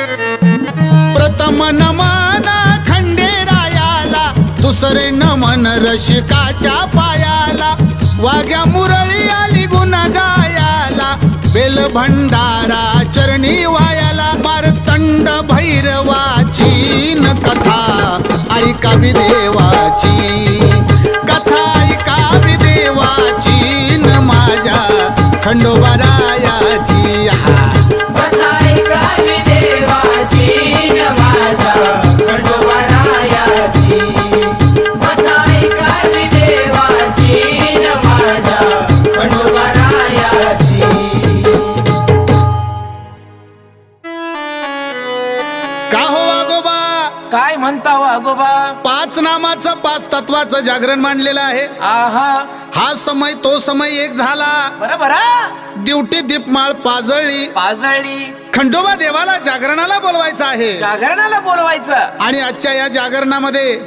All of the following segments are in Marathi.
प्रथम नमन खंडेरायाला दुसरे नमन रशिकाच्या पायाला. वाघ्या मुरळी आली गुण गायाला बेल भंडारा चरणी वायाला. मारतंड भैरवाची न कथा ऐकावी देवाची कथा ऐकावी देवाची न माझ्या खंडोबाराया तत्वाचं जागरण मांडलेलं आहे. आहा. हा समय तो समय एक झाला. बरोबर ड्युटी दीपमाळ पाजळली. पाजळली. खंडोबा देवाला जागरणाला बोलवायचं आहे. जागरणाला बोलवायचं. आणि आजच्या या जागरणामध्ये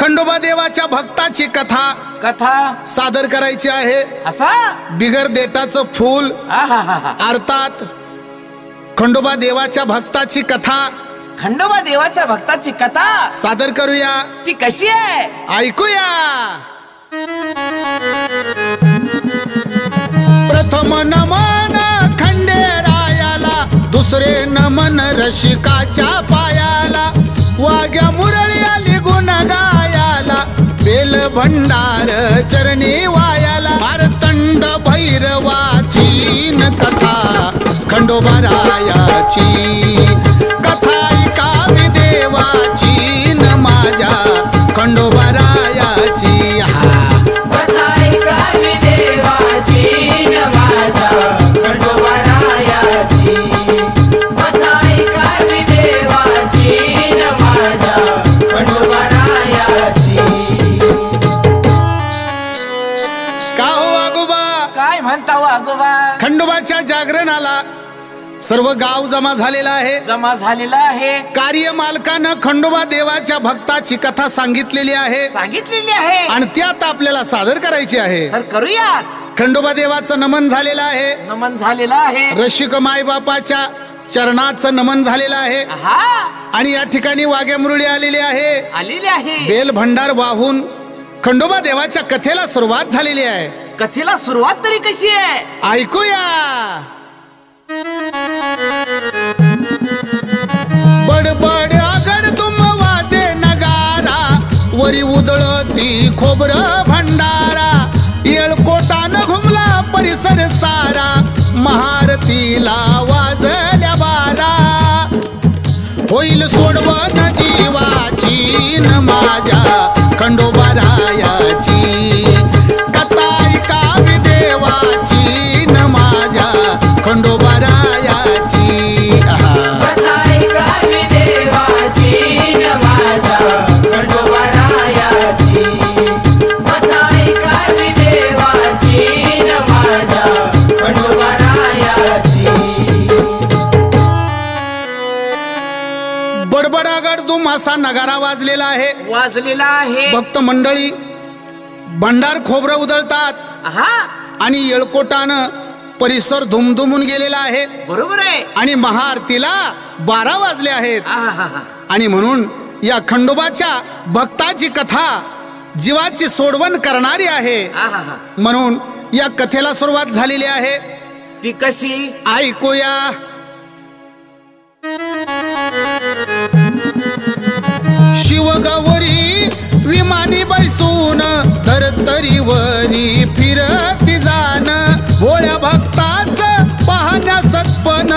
खंडोबा देवाच्या भक्ताची कथा कथा. सादर करायची आहे. असा? बिगर देटाचं फूल आहा हा हा अर्थात खंडोबा देवाच्या भक्ताची कथा खंडोबा देवाच्या भक्ताची कथा. सादर करूया. ती कशी आहे? ऐकूया. प्रथम नमन खंडेरायाला दुसरे नमन रशिकाच्या पायाला वाघ्या मुरळी आली गुण गायाला बेल भंडार चरणी वायाला मारतंड भैरवाची न कथा खंडोबारायाची कथा ऐकावी देवाची न माझ्या सर्व गाव जमा झालेला आहे. जमा झालेला आहे. कार्य मालकानं खंडोबा देवाच्या भक्ताची कथा सांगितलेली आहे. सांगितलेली आहे. आणि ती आता आपल्याला सादर करायची आहे. तर करूया खंडोबा देवाचं नमन झालेलं आहे. नमन झालेलं आहे. रशिक मायबापाच्या चरणाचं नमन झालेलं आहे. हा आणि या ठिकाणी वाघ्या मुरळी आलेली आहे. आलेली आहे. बेल भंडार वाहून खंडोबा देवाच्या कथेला सुरुवात झालेली आहे. कथेला सुरुवात तरी कशी आहे? ऐकूया. बडबड आगड तुम वाजे नगारा वरी उदळती खोबर भंडारा. येळकोटान घुमला परिसर सारा महारतीला वाजल्या बारा. होईल सोडवण जीवाची न माझ्या खंडोबा असा नगारा वाजलेला आहे. वाजलेला आहे. भक्त मंडळी भंडार खोबरं उधळतात. हा आणि येळकोटानं परिसर धुमधुमून गेलेला आहे. बरोबर आहे. आणि महाआरतीला बारा वाजले आहेत. आणि म्हणून या खंडोबाच्या भक्ताची कथा जीवाची सोडवण करणारी आहे. म्हणून या कथेला सुरुवात झालेली आहे. ती कशी? ऐकूया. शिवगौरी विमानी बैसून धरतरीवरी फिरती जाण. भोळ्या भक्ताच पाहण्या सत्पन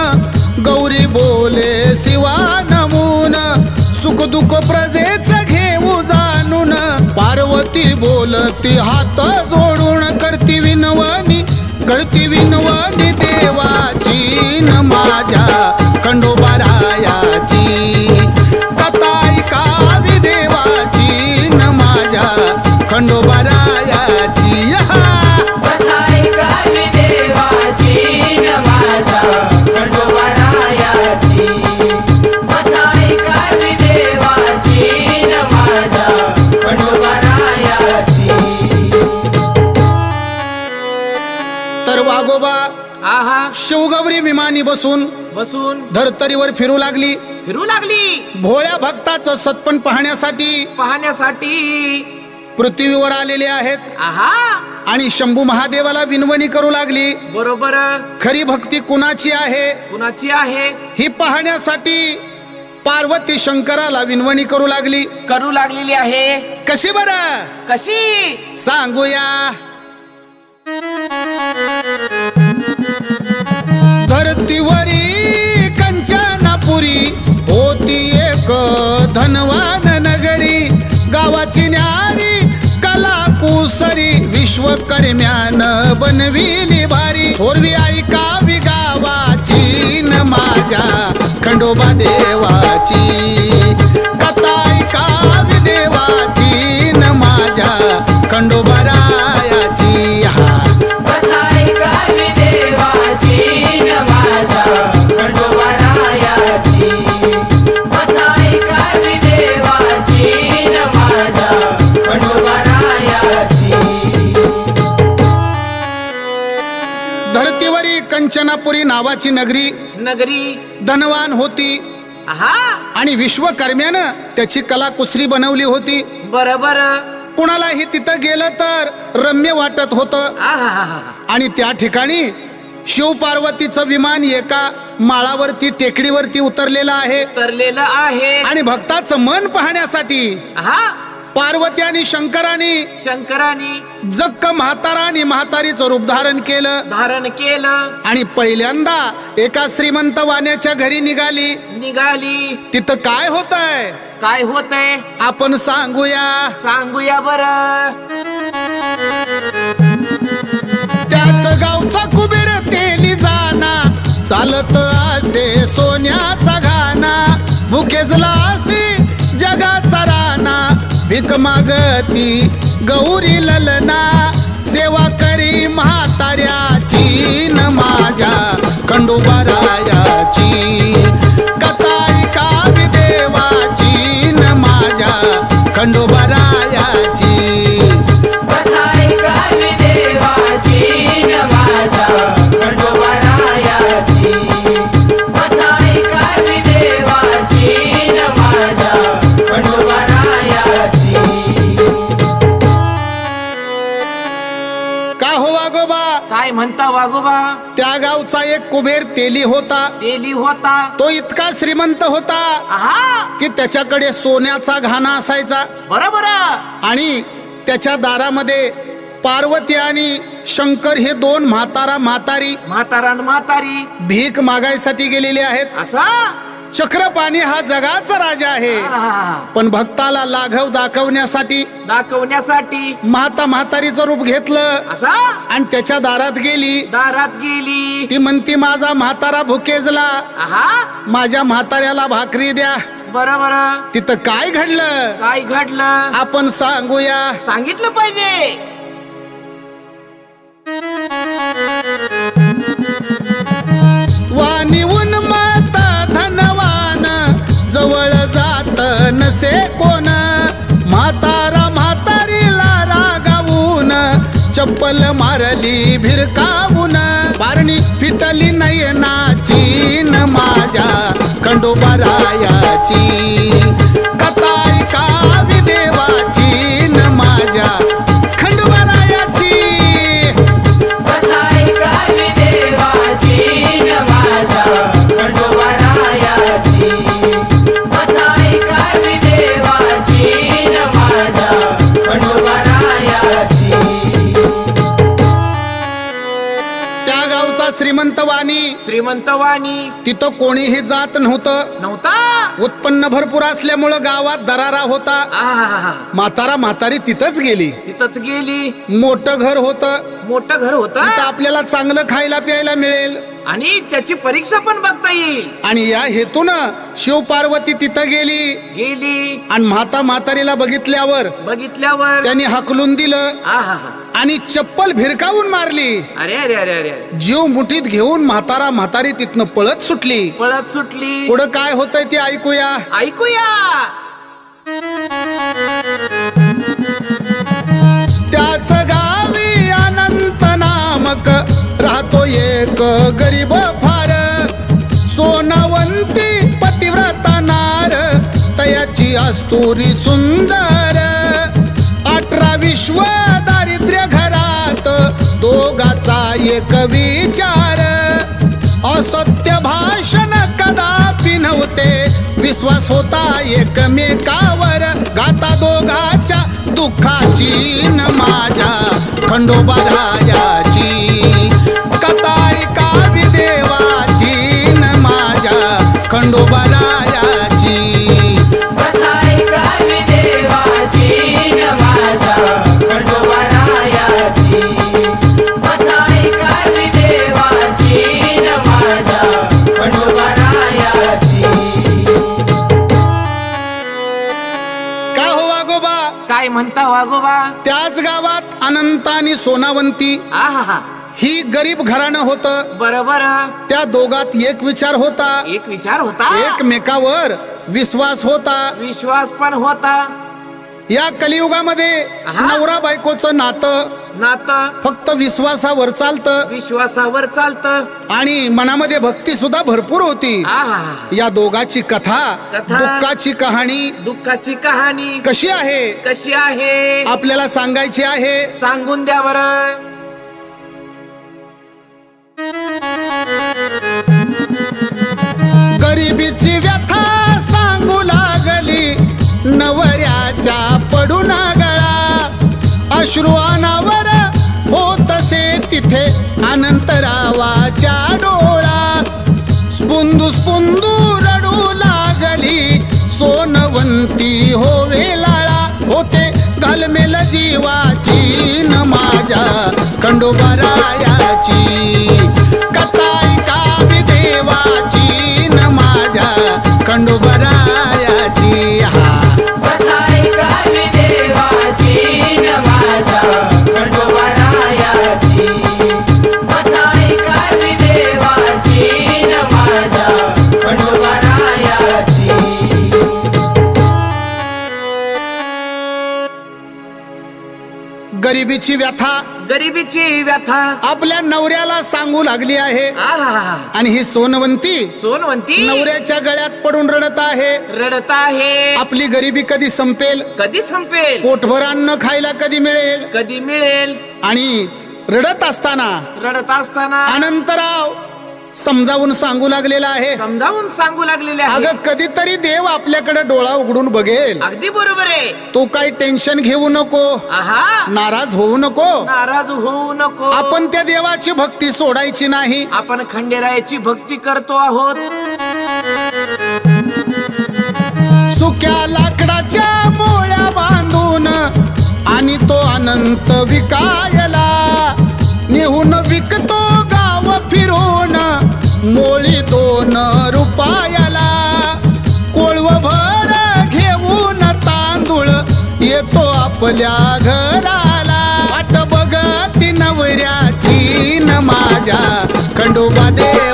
गौरी बोले शिवा नमून सुख दुःख प्रजेच घेऊ जाणून पार्वती बोलती हात जोडून करती विनवणी करती विनवणी देवाची न माझ्या खंडोबारा. आहा. शिवगौरी विमानी बसून बसून. धर्तरीवर फिरू लागली. फिरू लागली. भोळ्या भक्ताचं सत्पन पाहण्यासाठी पाहण्यासाठी. पृथ्वीवर आलेले आहेत. आहा. आणि शंभू महादेवाला विनवणी करू लागली. बरोबर. खरी भक्ती कुणाची आहे? कुणाची आहे? ही पाहण्यासाठी पार्वती शंकराला विनवणी करू लागली. करू लागलेली आहे. कशी बर? कशी? सांगूया. धरतीवरी कंचनापुरी होती एक धनवान नगरी. गावाची न्यारी कला कुसरी विश्वकर्म्यान बनविली भारी थोरवी ऐकावी गावाची न माझ्या खंडोबा देवाची. कंचनापुरी नावाची नगरी नगरी धनवान होती. आहा. आणि विश्वकर्म्यानं त्याची कला कुसरी बनवली होती. बरोबर. कुणालाही तिथं गेलं तर रम्य वाटत होतं. आहा आणि त्या ठिकाणी शिव पार्वतीचं विमान एका माळावरती टेकडीवरती उतरलेलं आहे. तरलेलं आहे. आणि भक्ताचं मन पाहण्यासाठी पार्वती आणि शंकराने शंकराने जक्क म्हातारा आणि म्हातारीचं रूप धारण केलं. धारण केलं. आणि पहिल्यांदा एका श्रीमंत वाण्याच्या घरी निघाली. निघाली. तिथं काय होत आहे काय होतंय? आपण सांगूया. सांगूया बर. त्याच गावचा कुबेर तेली जाना. चालत असे सोन्याचा घाना. भुकेजला असे भीक मागती गौरी ललना सेवा करी म्हाताऱ्याची न माझ्या खंडोबारायाची. कथा ऐकावी देवाची न माझ्या खंडोबारायाची वागोबा त्या गावचा एक कुबेर तेली होता. तेली होता. तो इतका श्रीमंत होता आहा! की त्याच्याकडे सोन्याचा घाना असायचा. बरोबर. आणि त्याच्या दारामध्ये पार्वती आणि शंकर हे दोन म्हातारा म्हातारी म्हातारा न म्हातारी. भीक मागायसाठी गेलेले आहेत. असा? चक्रपाणी हा जगाचा राजा आहे. पण भक्ताला लाघव दाखवण्यासाठी दाखवण्यासाठी म्हाता म्हातारीचं रूप घेतलं. असा? आणि त्याच्या दारात गेली. दारात गेली. ती म्हणती माझा म्हातारा भुकेजला. माझ्या म्हाताऱ्याला भाकरी द्या. बरोबर तिथं काय घडलं? काय घडलं? आपण सांगूया. सांगितलं पाहिजे. चप्पल मारली भिरकावून. बारणी फिटली नयनाची न माझ्या खंडोबा रायाची. श्रीमंत वाणी तिथं कोणीही जात नव्हतं. नव्हता? उत्पन्न भरपूर असल्यामुळं गावात दरारा होता. म्हातारा म्हातारी तिथंच गेली. तिथंच गेली. मोठं घर होतं. मोठं घर होत? तिथं आपल्याला चांगलं खायला प्यायला मिळेल. आणि त्याची परीक्षा पण बघता येईल. आणि या हेतून शिव पार्वती तिथं गेली. गेली. आणि म्हाता म्हातारीला बघितल्यावर बघितल्यावर त्यांनी हकलून दिलं. आहा आणि चप्पल भिरकावून मारली. अरे अरे अरे अरे जीव मुठीत घेऊन म्हातारा म्हातारी तिथनं पळत सुटली. पळत सुटली. पुढे काय होतंय ते ऐकूया. ऐकूया. त्याच गावी अनंत नामक राहतो एक गरीब फार. सोनवंती पतिव्रता नार तयाची अस्तुरी सुंदर. अठरा विश्व दोघाचा एक विचार. असत्य भाषण कदापि नव्हते. विश्वास होता एकमेकावर. गाता दोघाच्या दुःखाची न माझ्या. खंडोबाधाया म्हणता वागोबा त्याच गावात अनंत आणि सोनावंती. आहा ही गरीब घराणं होतं. बरोबर. त्या दोघात एक विचार होता. एक विचार होता? एकमेकावर विश्वास होता. विश्वास पण होता. या कलियुगामध्ये. नवरा बायकोचं नातं नातं. फक्त विश्वासावर चालतं. विश्वासावर चालतं. आणि मनामध्ये भक्ती सुद्धा भरपूर होती. या दोघाची कथा कथा. दुःखाची कहाणी दुःखाची कहाणी. कशी आहे? कशी आहे? आपल्याला सांगायची आहे. सांगून द्या बरं. गरिबीची व्यथा सांगू लागली. नवऱ्याच्या पडून गळा. अश्रू अनावर होतसे तिथे अनंतरावाच्या डोळा. स्पुंदू स्पुंदू रडू लागली. सोनवंती होवे लाळा. होते घालमेल जीवाची न माझ्या खंडोबारायाची. कथा का देवा गरिबीची व्यथा गरिबीची व्यथा. आपल्या नवऱ्याला सांगू लागली आहे. आहा. आणि ही सोनवंती सोनवंती? नवऱ्याच्या गळ्यात पडून रडत आहे. रडत आहे. आपली गरिबी कधी संपेल? कधी संपेल? पोटभर अन्न खायला कधी मिळेल? कधी मिळेल? आणि रडत असताना रडत असताना? अनंतराव समजावून सांगू लागलेला आहे. समजावून सांगू लागलेले आहे. अगं कधीतरी देव आपल्याकडे डोळा उघडून बघेल. अगदी बरोबर आहे. तू काही टेन्शन घेऊ नको. आहा. नाराज होऊ नको. नाराज होऊ नको. आपण त्या देवाची भक्ती सोडायची नाही. आपण खंडेरायाची भक्ती करतो आहोत. सुक्या लाकडाच्या मोळ्या बांधून आणि तो अनंत विकायला नेहून विकतो फिरून मोळी दोन रुपयाला. कोळव भर घेऊन तांदूळ येतो आपल्या घराला. वाट बघती नवऱ्याची न माझ्या खंडोबा दे.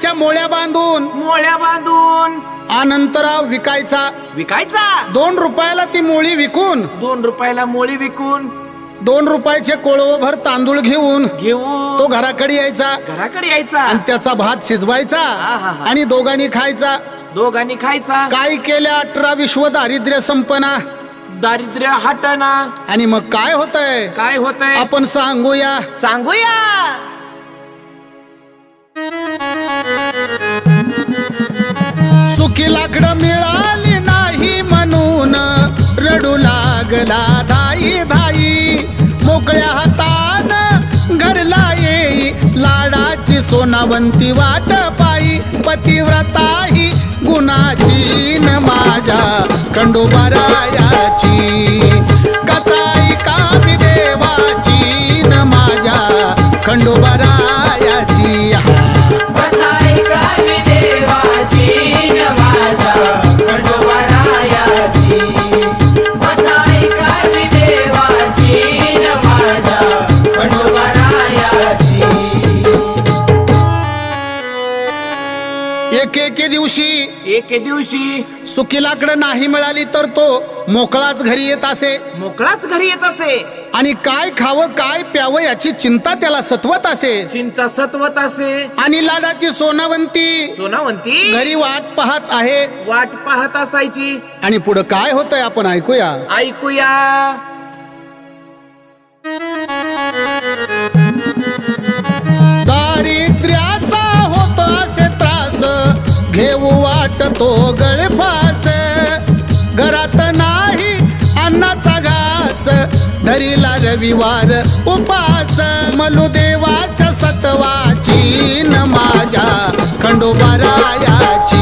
लाकडाच्या मोळ्या बांधून मोळ्या बांधून. अनंतराव विकायचा. विकायचा? दोन रुपयाला ती मोळी विकून. दोन रुपयाला मोळी विकून. दोन रुपयाचे कोळवभर तांदूळ घेऊन घेऊन. तो घराकडे यायचा. घराकडे यायचा. आणि त्याचा भात शिजवायचा आहा. आणि दोघांनी खायचा. दोघांनी खायचा. काय केल्या अठरा विश्व दारिद्र्य संपना. दारिद्र्य हटना. आणि मग काय होतंय? काय होतंय? आपण सांगूया. सांगूया. सुखी लाकडं मिळाली नाही म्हणून रडू लागला धाई धाई. मोकळ्या हातान घरला येई. लाडाची सोनावंती वाट पायी पतिव्रता ही गुणाची न माझ्या. खंडोबारायाची दिवशी सुकी लाकडं नाही मिळाली तर तो मोकळाच घरी येत असे. मोकळाच घरी येत असे. आणि काय खावं काय प्यावं याची चिंता त्याला सतवत असे. चिंता सत्वत असे. आणि लाडाची सोनावंती सोनावंती? घरी वाट पाहत आहे. वाट पाहत असायची. आणि पुढं काय होतंय आपण ऐकूया. ऐकूया. तो गळफास घरात नाही अन्नाचा घास. धरीला रविवार उपास. मलू देवाच्या सत्वाची न माझ्या खंडोबारायाची.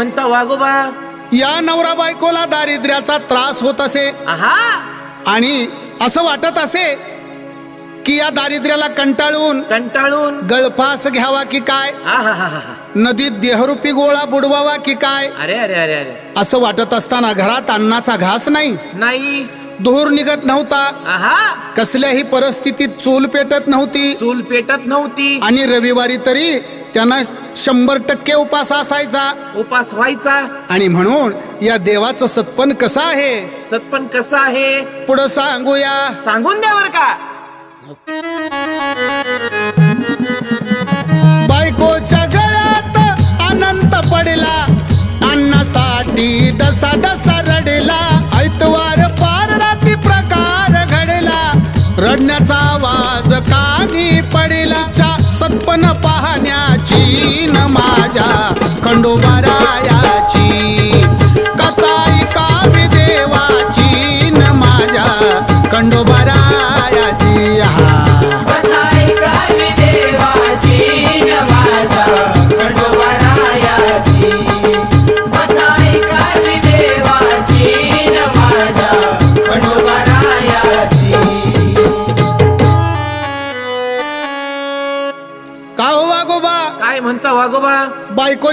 म्हणता वागोबा या नवरा बायकोला दारिद्र्याचा त्रास होत असे. आहा. आणि असं वाटत असे की या दारिद्र्याला कंटाळून कंटाळून. गळफास घ्यावा की काय. नदीत देहरूपी गोळा बुडवावा की काय? अरे अरे अरे अरे. असं वाटत असताना घरात अन्नाचा घास नाही. नाही. धूर निघत नव्हता. आहा. कसल्याही परिस्थितीत चूल पेटत नव्हती. चूल पेटत नव्हती. आणि रविवारी तरी त्यांना शंभर टक्के उपास असायचा. उपास व्हायचा. आणि म्हणून या देवाचं सत्पन कसं आहे? सत्पन कसं आहे? पुढं सांगूया. सांगून द्या बर का? बायकोच्या गळ्यात अनंत पडला. अन्नासाठी डसा रडण्याचा आवाज कानी पडेल सत्पन पाहण्याची न माझ्या खंडोबारा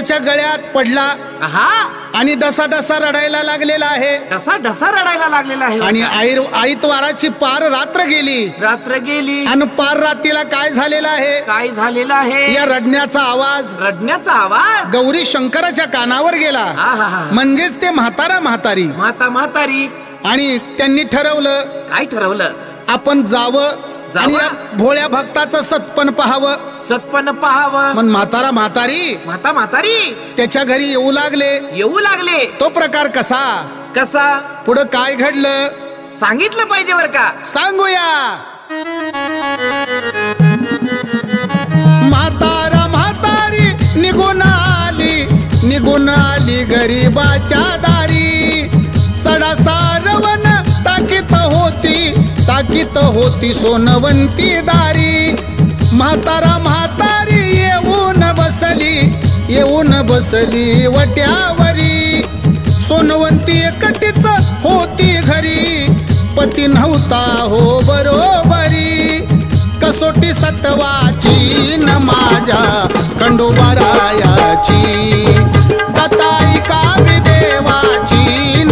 बायकोच्या गळ्यात पडला. आहा आणि डसा डसा रडायला लागलेला आहे. ढसा ढसा रडायला लागलेला आहे. आणि आईर आईतवाराची पार रात्र गेली. रात्र गेली. आणि पार रात्रीला काय झालेलं आहे? काय झालेलं आहे? या रडण्याचा आवाज. रडण्याचा आवाज? गौरी शंकराच्या कानावर गेला. आहाहा. म्हणजेच ते म्हातारा म्हातारी. माता म्हातारी. आणि त्यांनी ठरवलं काय ठरवलं? आपण जावं जावं? आणि या भोळ्या भक्ताचं सत्पन पाहावं. सत्पन पहावं. पण म्हातारा म्हातारी. माता म्हातारी. त्याच्या घरी येऊ लागले. येऊ लागले. तो प्रकार कसा? कसा? पुढं काय घडलं? सांगितलं पाहिजे बर का? सांगूया. म्हातारा म्हातारी निघून आली. निघून आली गरीबाच्या दारी. सडा सारवण टाकीत होती. टाकीत होती सोनवंती दारी. म्हातारा म्हातारी येऊन बसली येऊन बसली वट्यावरी. सोनवंती एकटीच होती घरी पती नव्हता हो बरोबरी. कसोटी सत्वाची न माझ्या खंडोबारायाची. कताई काव्य देवाची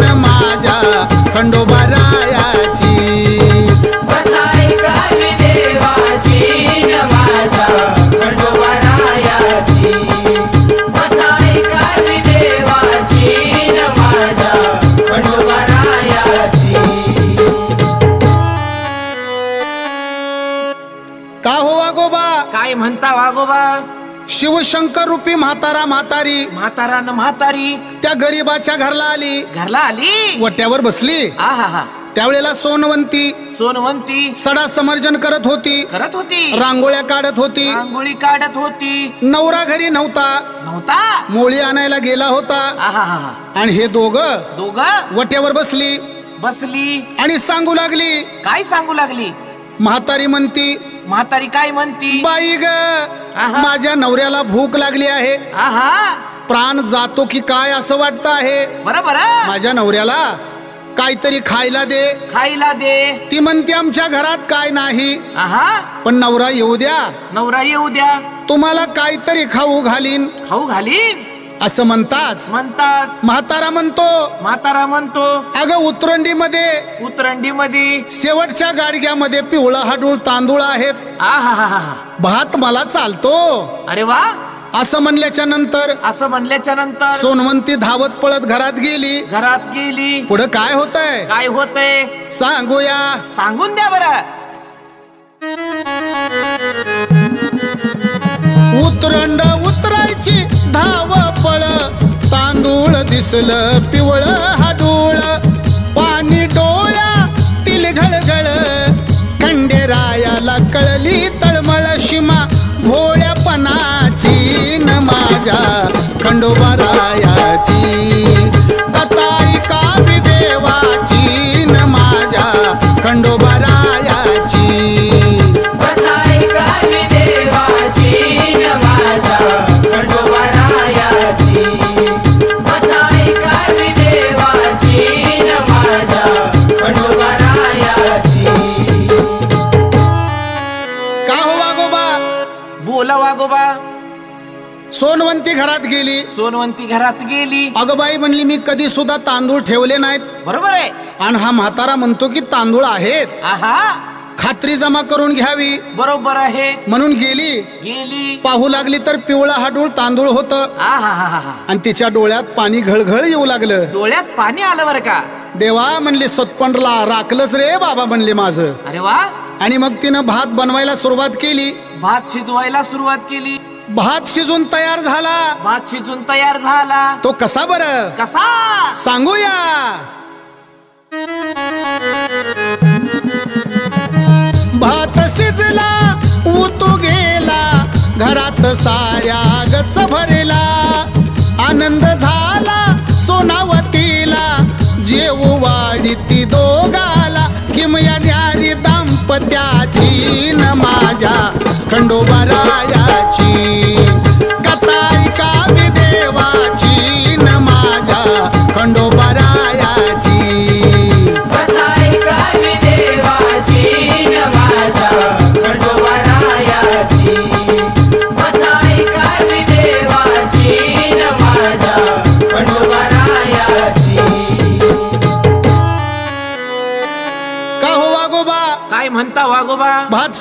शिवशंकर रूपी म्हातारा म्हातारी. म्हातारा न म्हातारी. त्या गरीबाच्या घरला आली. घरला आली? वट्यावर बसली. आहा त्यावेळेला सोनवंती. सोनवंती. सडा समर्जन करत होती. करत होती. रांगोळ्या काढत होती. रांगोळी काढत होती. नवरा घरी नव्हता. नव्हता? मोळी आणायला गेला होता. आहा आणि हे दोघं दोघ? वट्यावर बसली. बसली. आणि सांगू लागली. काय सांगू लागली? म्हातारी म्हणती म्हातारी काय म्हणती? बाई ग आहा. माझ्या नवऱ्याला भूक लागली आहे. आहा. प्राण जातो की काय असं वाटतं आहे? बरं बरं माझ्या नवऱ्याला काहीतरी खायला दे. खायला दे. ती म्हणते आमच्या घरात काय नाही. आहा. पण नवरा येऊ द्या. नवरा येऊ द्या. तुम्हाला काहीतरी खाऊ घालीन. खाऊ घालीन? असं म्हणताच म्हणतात म्हातारा म्हणतो म्हातारा म्हणतो अगं उतरंडीमध्ये उतरंडी मध्ये शेवटच्या गाडग्यामध्ये पिवळा हाडूळ तांदूळ आहेत. आहा भात मला चालतो. अरे वा. असं म्हणल्याच्या नंतर असं म्हणल्याच्या नंतर सोनवंती धावत पळत घरात गेली. घरात गेली. पुढे काय होतंय? काय होतंय? सांगूया. सांगून द्या बरं. उतरंड उतरायची धाव पळ. तांदूळ दिसलं पिवळ हाडूळ पाणी डोळ्या तिल घळघळ. खंडेरायाला कळली तळमळ शिमा. भोळ्यापणाची न माझ्या खंडोबा रायाची. सोनवंती घरात गेली. सोनवंती घरात गेली. अगबाई म्हणली मी कधी सुद्धा तांदूळ ठेवले नाहीत. बरोबर आहे. आणि हा म्हातारा म्हणतो की तांदूळ आहेत. आहा. खात्री जमा करून घ्यावी. बरोबर आहे. म्हणून गेली. गेली. पाहू लागली तर पिवळा हाडूळ तांदूळ होत. आहा आणि तिच्या डोळ्यात पाणी घळघळ येऊ लागलं. डोळ्यात पाणी आलं बरं का? देवा म्हणली सत्पंडला राखलंच रे बाबा म्हणले माझं. अरे वा. आणि मग तिनं भात बनवायला सुरुवात केली. भात शिजवायला सुरुवात केली. भात शिजून तयार झाला. भात शिजून तयार झाला. तो कसा बरं? कसा? सांगूया. भात शिजला उतू गेला घरात साऱ्या गच भरला. आनंद झाला सोनावतीला जेऊ वाडी ती दोघाला. किमया न्यारी दाम्पत्याची न खंडोबा खंडोबारायाची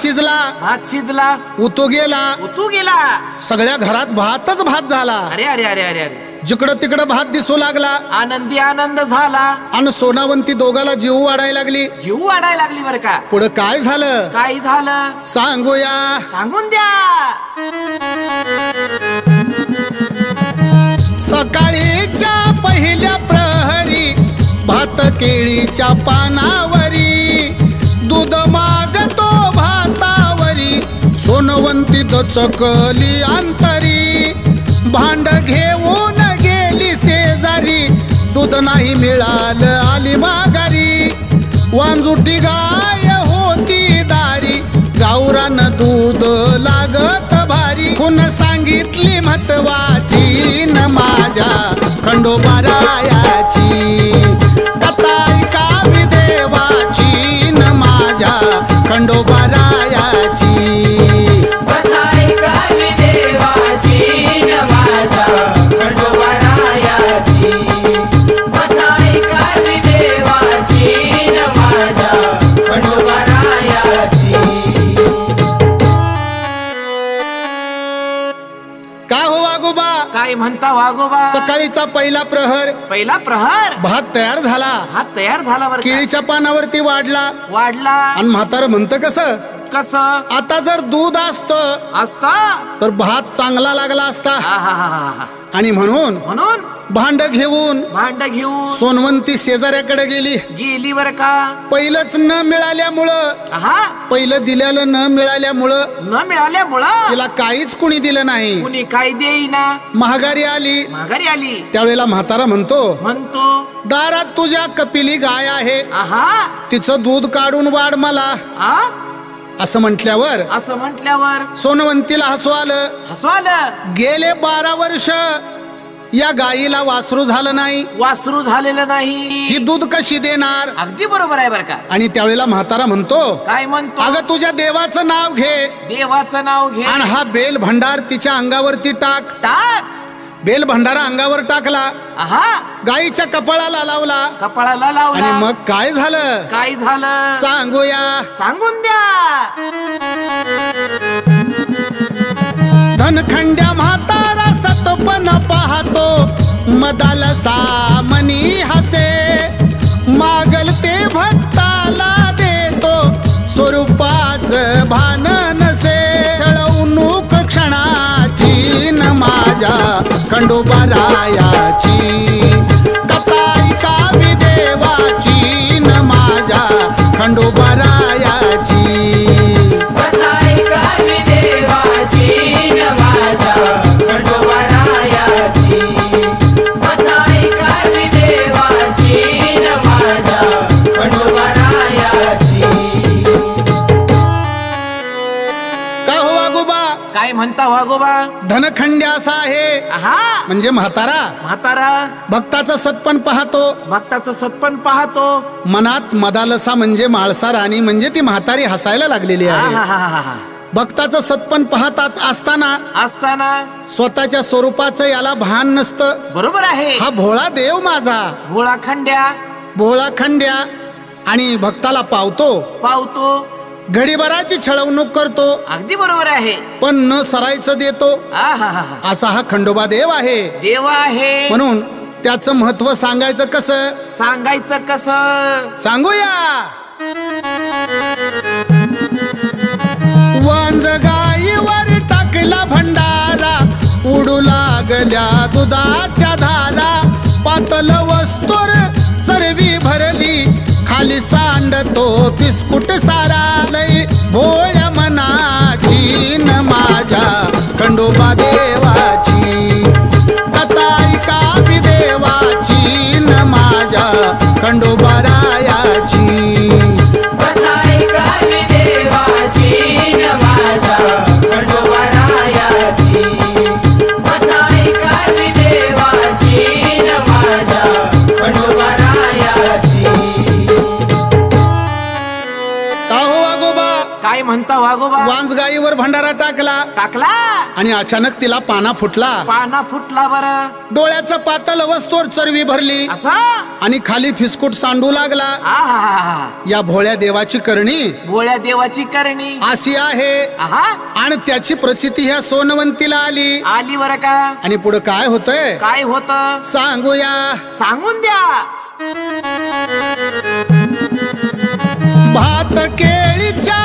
शिजला. भात शिजला. उतो गेला. तू गेला. सगळ्या घरात भातच भात झाला. अरे अरे अरे अरे अरे. जिकडं तिकडं भात दिसू लागला. आनंदी आनंद झाला. आणि सोनावंती दोघाला जीव वाढायला लागली. जीव वाढायला लागली बरं का? पुढं काय झालं? काय झालं? सांगूया. सांगून द्या. सकाळीच्या पहिल्या प्रहरी भात केळीच्या पानावरी अवंतीत चकली अंतरी. भांड घेऊन गेली शेजारी. दूध नाही मिळालं आली माघारी. वांजुटी गाय होती दारी. गावरान दूध लागत भारी. खुन सांगितली महत्वाची न माझ्या खंडोबारायाची. कथा कावी देवाची न माझ्या खंडोबारायाची म्हणता वागोबा सकाळीचा पहिला प्रहर पहिला प्रहार? भात तयार झाला. भात तयार झाला बरं का? केळीच्या पानावरती वाढला. वाढला. आणि म्हातारं म्हणतं कसं? कस? आता जर दूध असतं असता? तर भात चांगला लागला असता. आहाहाहा. आणि म्हणून म्हणून भांड घेऊन भांड घेऊन सोनवंती शेजाऱ्याकडे गेली. गेली बर का? पहिलंच न मिळाल्यामुळं हा पहिलं दिलेलं न मिळाल्यामुळं न मिळाल्यामुळं? तिला काहीच कुणी दिलं नाही. कुणी काय देईना. महागारी आली. माघारी आली. त्यावेळेला म्हातारा म्हणतो म्हणतो दारात तुझ्या कपिली गाय आहे. आहा? तिचं दूध काढून वाढ मला. आ? असं म्हटल्यावर असं म्हटल्यावर सोनवंतीला हसू आलं. हसू आलं. गेले बारा वर्ष या गाईला वासरू झालं नाही. वासरू झालेलं ही नाही दूध कशी देणार? अगदी बरोबर आहे बरं का. आणि त्यावेळेला म्हातारा म्हणतो काय म्हणतो? अगं तुझ्या देवाचं नाव घे. देवाचं नाव घे. आणि हा बेल भंडार तिच्या अंगावरती टाक. टाक. बेल भंडारा अंगावर टाकला. आहा. गाईच्या कपाळाला लावला. कपाळाला आणि लावला मग काय झालं? काय झालं? सांगूया. सांगून द्या. धनखंड्या म्हातारा सतपन पाहतो. मदाल सामनी हसे. मागल ते भक्ताला देतो. स्वरूपाच भान नसे. छळवणूक क्षणाची न माझ्या खंडोबा रायाची. म्हणता वागोबा धनखंड्या असा आहे. आहा म्हणजे म्हातारा. म्हातारा. भक्ताचं सत्पन पाहतो. भक्ताचं सत्पन पाहतो. मनात मदालसा म्हणजे माळसा राणी म्हणजे ती म्हातारी हसायला लागलेली आहे. आहाहाहा. भक्ताचं सत्पन पाहतात असताना. असताना. स्वतःच्या स्वरूपाचं याला भान नसतं. बरोबर आहे. हा भोळा देव माझा. भोळा खंड्या. भोळा खंड्या. आणि भक्ताला पावतो. पावतो. घडीभराची छळवणूक करतो. अगदी बरोबर आहे. पण न सरायचं देतो. आहाहाहा. असा हा खंडोबा देव आहे. देव आहे. म्हणून त्याचं महत्त्व सांगायचं कसं? सांगायचं कस? सांगूया. वांज गाईवर टाकला भंडारा उडू लागल्या दुधाच्या धारा. पातल वस्तूर कुट सारा लय भोळ्या मनाची न माझ्या खंडोबा देवाची. टाकला. टाकला. आणि अचानक तिला पाना फुटला. पाना फुटला बर. डोळ्याचं पातल वस्तूर चरवी भरली. असा? आणि खाली फिसकूट सांडू लागला. या भोळ्या देवाची करणी. भोळ्या देवाची करणी. अशी आहे. आणि त्याची प्रचिती ह्या सोनवंतीला आली. आली बर का? आणि पुढे काय होतंय? काय होत? सांगूया. सांगून द्या. भात केळीच्या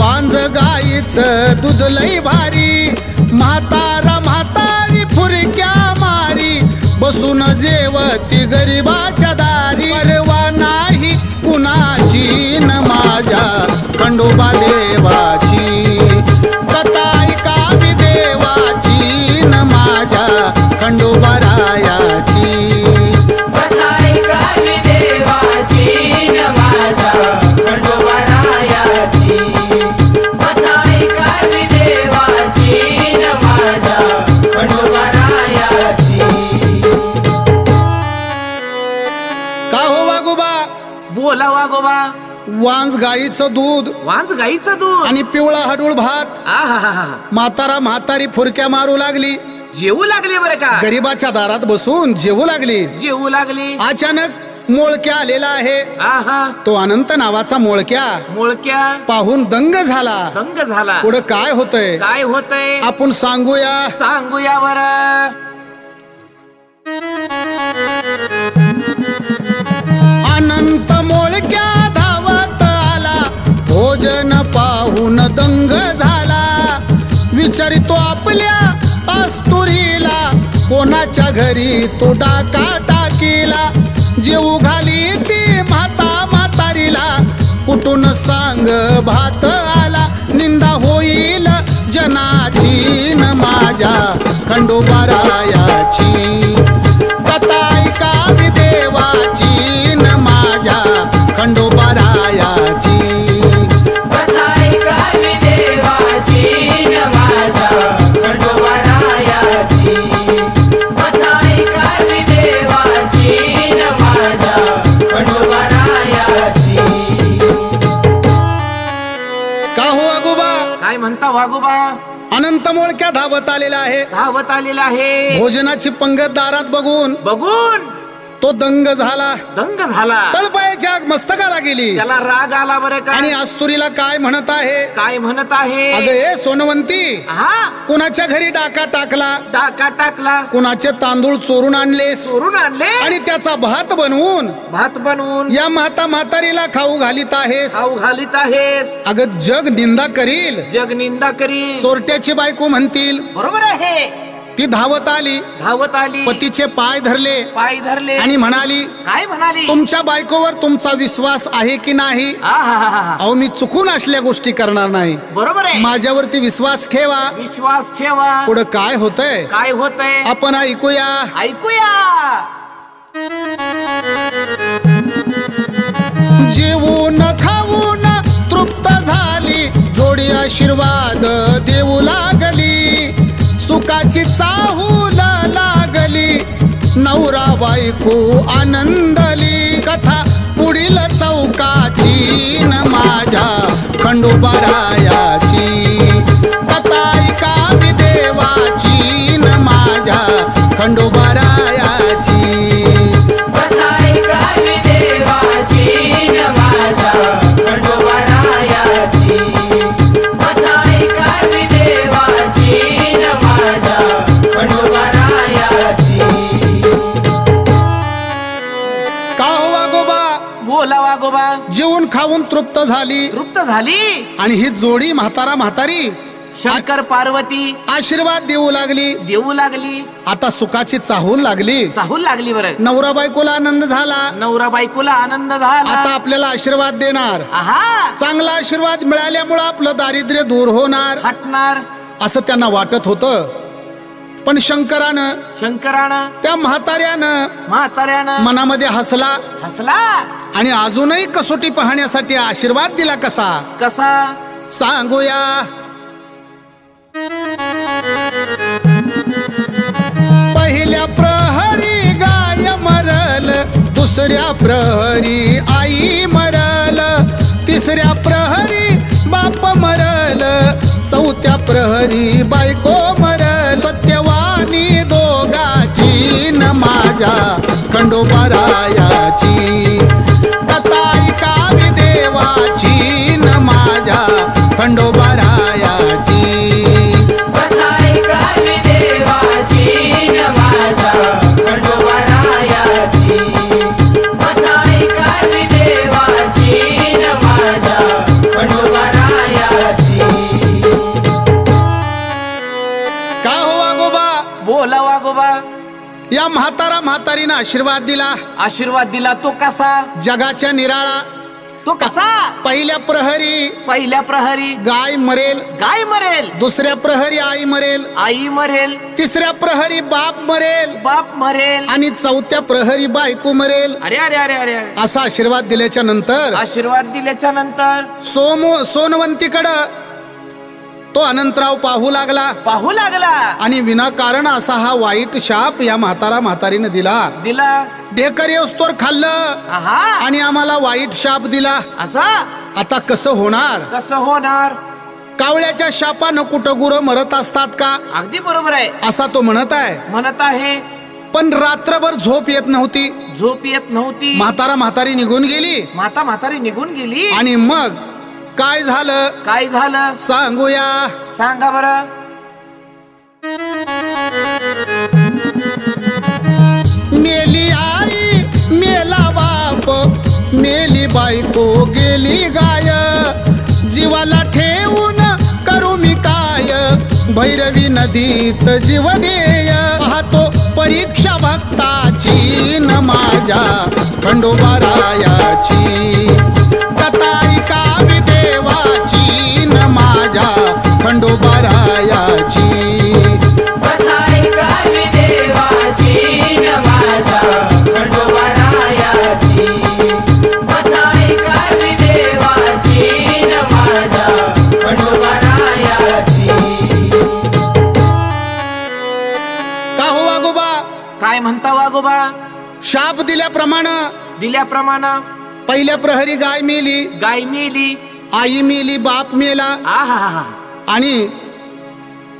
वांज गाईच दूध लई भारी. म्हातारा म्हातारी फुरक्या मारी. बसून जेवती गरीबाच्या दारी. परवा नाही कुणाची न माझ्या खंडोबा देवाची. कथा कावी देवाची न माझ्या खंडोबा राय. वांज गाईचं दूध. वांज गाईचं दूध. आणि पिवळा हडूळ भात. आहाहाहा. म्हातारा म्हातारी फुरक्या मारू लागली. जेवू लागले बरं का? गरीबाच्या दारात बसून जेवू लागली. जेवू लागले. अचानक मोळक्या आलेला आहे. आहा तो अनंत नावाचा मोळक्या. मुळक्या. पाहून दंग झाला. दंग झाला. पुढे काय होतंय? काय होतय? आपण सांगूया. सांगूया बर. कोणाच्या घरी तो डाका टाकीला. जेऊ घाली ती माता म्हातारीला. कुठून सांग भात आला. निंदा होईल जनाची न माझ्या खंडोबारायाची. धावत आलेला आहे. धावत आलेला आहे. भोजनाची पंगत दारात बघून. बघून. तो दंग झाला. दंग झाला. तळपायाच्या आग मस्तकाला गेली. त्याला राग आला बरं का? आणि अस्तुरीला काय म्हणत आहे? काय म्हणत अगं आहे ए सोनवंती. हा? कुणाच्या घरी डाका टाकला? डाका टाकला. कुणाचे तांदूळ चोरून आणलेस? चोरून आणले आणि त्याचा भात बनवून भात बनवून या म्हाता म्हातारीला खाऊ घालीत आहेस. खाऊ घालीत आहेस. अगं जग निंदा करील. जग निंदा करी चोरट्याची बायको म्हणतील. बरोबर आहे. ती धावत आली. धावत आली. पतीचे पाय धरले. पाय धरले. आणि म्हणाली काय म्हणाली? तुमच्या बायकोवर तुमचा विश्वास आहे की नाही. अहो मी चुकून असल्या गोष्टी करणार नाही. बरोबर आहे. माझ्यावरती विश्वास ठेवा. विश्वास ठेवा. पुढं काय होतंय? काय होतंय? आपण ऐकूया. ऐकूया. जेवून खाऊन तृप्त झाली. जोडी आशीर्वाद देऊ लागली. सुखाची चाहूल लागली. नवरा बायको आनंदली. कथा पुढील चौकाची न माझ्या खंडोबरायाची कथा ऐका देवाची न माझ्या खंडोबरा खाऊन तृप्त झाली. तृप्त झाली? आणि ही जोडी म्हातारा म्हातारी शंकर पार्वती आशीर्वाद देऊ लागली. देऊ लागली. आता सुखाची चाहूल लागली. चाहूल लागली बरं. नवरा बायकोला आनंद झाला. नवरा बायकोला आनंद आता झाला आपल्याला आशीर्वाद देणार. आहा. चांगला आशीर्वाद मिळाल्यामुळं आपलं दारिद्र्य दूर होणार. हटणार. असं त्यांना वाटत होतं. पण शंकरानं शंकरानं त्या म्हाताऱ्यानं म्हाताऱ्यानं मनामध्ये हसला. हसला. आणि अजूनही कसोटी पाहण्यासाठी आशीर्वाद दिला कसा? कसा? सांगूया. पहिल्या प्रहरी गाय मरल दुसऱ्या प्रहरी आई मरल तिसऱ्या प्रहरी बाप मरल चौथ्या प्रहरी बायको मरल. खंडोबारायाची आशीर्वाद दिला. आशीर्वाद दिला. तो कसा? जगाच्या निराळा. तो कसा? पहिल्या प्रहरी. पहिल्या प्रहरी. गाय मरेल. गाय मरेल. दुसऱ्या प्रहरी आई मरेल. आई मरेल. तिसऱ्या प्रहरी बाप मरेल. बाप मरेल. आणि चौथ्या प्रहरी बायको मरेल. अरे अरे अरे अरे अरे. असा आशीर्वाद दिल्याच्या नंतर आशीर्वाद दिल्याच्या नंतर सोमो सोनवंतीकडं तो अनंतराव पाहू लागला. पाहू लागला. आणि विनाकारण असा हा वाईट शाप या म्हातारा म्हातारीनं दिला. दिला. ढेकर येऊस्तोर खाल्लं. आहा. आणि आम्हाला वाईट शाप दिला. असा? आता कसं होणार? कसं होणार? कावळ्याच्या शापानं कुठं गुरं मरत असतात का? अगदी बरोबर आहे. असा तो म्हणत आहे. म्हणत आहे. पण रात्रभर झोप येत नव्हती. झोप येत नव्हती. म्हातारा म्हातारी निघून गेली. माता म्हातारी निघून गेली. आणि मग काय झालं? काय झालं? सांगूया. सांगा बरं. मेली आई मेला बाप मेली बायको गेली गाय. जीवाला ठेवून करू मी काय? भैरवी नदीत जीव देय. पाहतो परीक्षा भक्ताची न माझ्या खंडोबारायाची दिल्याप्रमाणे पहिल्या प्रहरी गाय मेली. गाय मेली. आई मेली बाप मेला. आहा आणि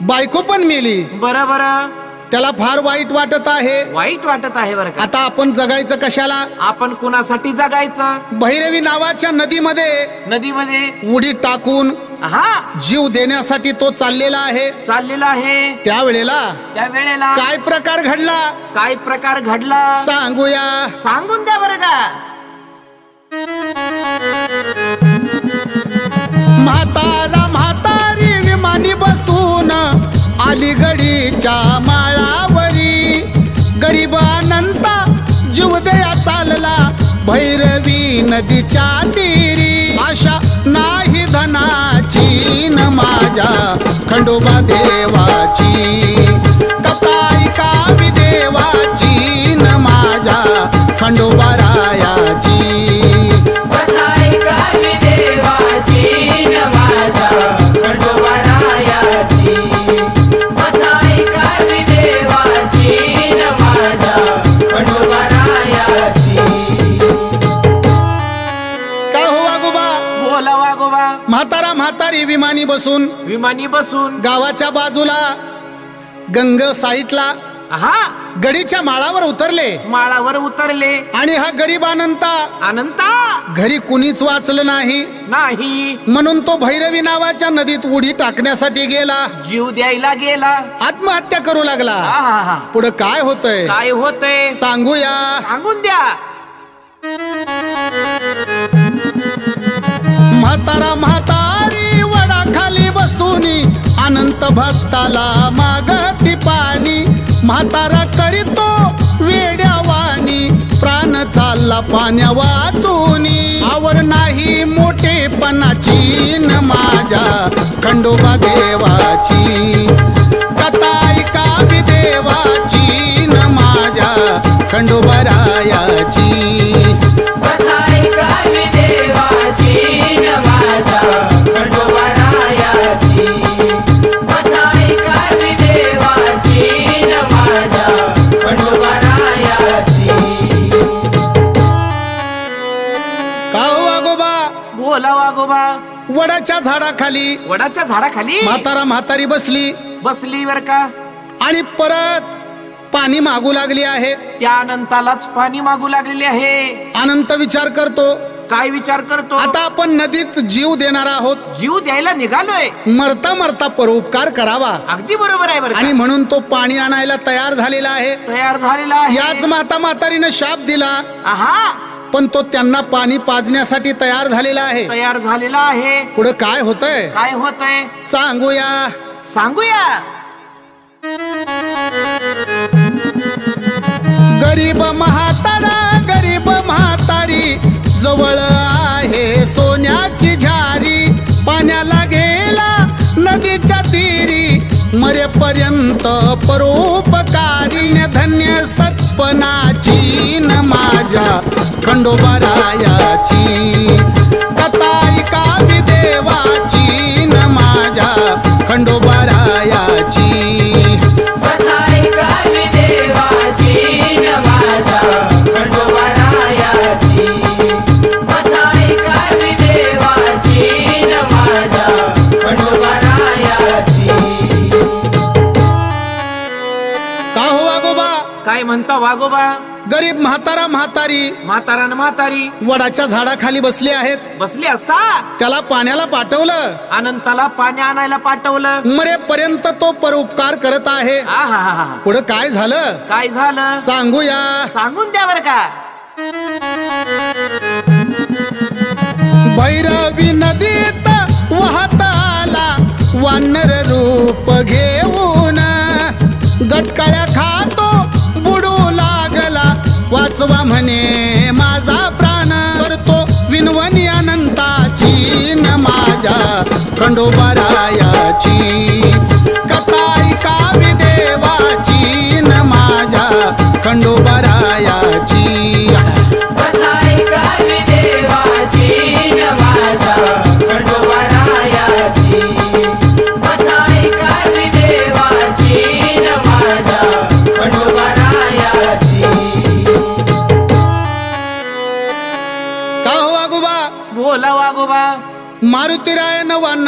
बायको पण मेली. बरं बरं. त्याला फार वाईट वाटत आहे. वाईट वाटत आहे बरं का? आता आपण जगायचं कशाला? आपण कुणासाठी जगायचं? भैरवी नावाच्या नदीमध्ये नदीमध्ये? उडी टाकून हा. जीव देण्यासाठी तो चाललेला आहे. चाललेला आहे. त्यावेळेला त्या वेळेला काय प्रकार घडला? काय प्रकार घडला? सांगूया. सांगून द्या बरं का. म्हातारा म्हातारी विमानी बसून अलीगडीच्या माळावरी गरीब अनंता जीवदया चालला. भैरवी नदीच्या तीरी. आशा नाही धनाची न माझ्या खंडोबा देवाची. कथा ऐकावी देवाची न माझ्या खंडोबा विमानी बसून विमानी बसून. गावाच्या बाजूला गंग साईटला हा. गडीच्या माळावर उतरले. माळावर उतरले. आणि हा गरीब अनंता. अनंता? घरी कुणीच वाचलं नाही. नाही. म्हणून तो भैरवी नावाच्या नदीत उडी टाकण्यासाठी गेला. जीव द्यायला गेला. आत्महत्या करू लागला. पुढे काय होतंय? काय होतंय? सांगूया. सांगून द्या. म्हातारा म्हातारी. खाली बसूनी अनंत भक्ताला मागती पाणी. म्हातारा करीतो वेड्यावानी प्राण चालला पाण्या वाचूनी. आवर नाही मोठेपणाची न माझ्या खंडोबा देवाची. कथा कावी देवाची न माझ्या खंडोबराया वडाच्या झाडाखाली. वडाच्या झाडाखाली? म्हातारा म्हातारी बसली. बसली बर का? आणि परत पाणी मागू लागली आहे. त्या अनंतालाच पाणी मागू लागलेले आहे. अनंत विचार करतो. काय विचार करतो? आता आपण नदीत जीव देणार आहोत. जीव द्यायला निघालोय. मरता मरता परोपकार करावा. अगदी बरोबर आहे बरं आणि? म्हणून तो पाणी आणायला तयार झालेला आहे. तयार झालेला आहे. याच माता म्हातारीनं शाप दिला. हा पण तो त्यांना पाणी पाजण्यासाठी तयार झालेला आहे. तयार झालेला आहे. पुढे काय होतंय? काय होतंय? सांगूया. सांगूया. गरीब म्हातारा गरीब म्हातारी जवळ आहे सोन्याची झारी. पाण्याला तीरी मरेपर्यंत परोपकारीण धन्य सत्पनाची न माझ्या खंडोबारायाची. कताई कावी देवाची. वागोबा गरीब म्हातारा म्हातारी म्हातारा न म्हातारी. वडाच्या झाडाखाली बसले आहेत. बसली असता? त्याला पाण्याला पाठवलं. अनंताला पाणी आणायला पाठवलं. मरेपर्यंत तो परोपकार करत आहे. पुढे काय झालं? काय झालं? सांगूया. सांगून द्या बरं का. भैरवी नदीत वाहत आला वानर रूप घेऊन गटकाळ्या खातो वाचवा म्हणे माझा प्राण करतो विनवणी अनंताची न माझ्या खंडोबारायाची.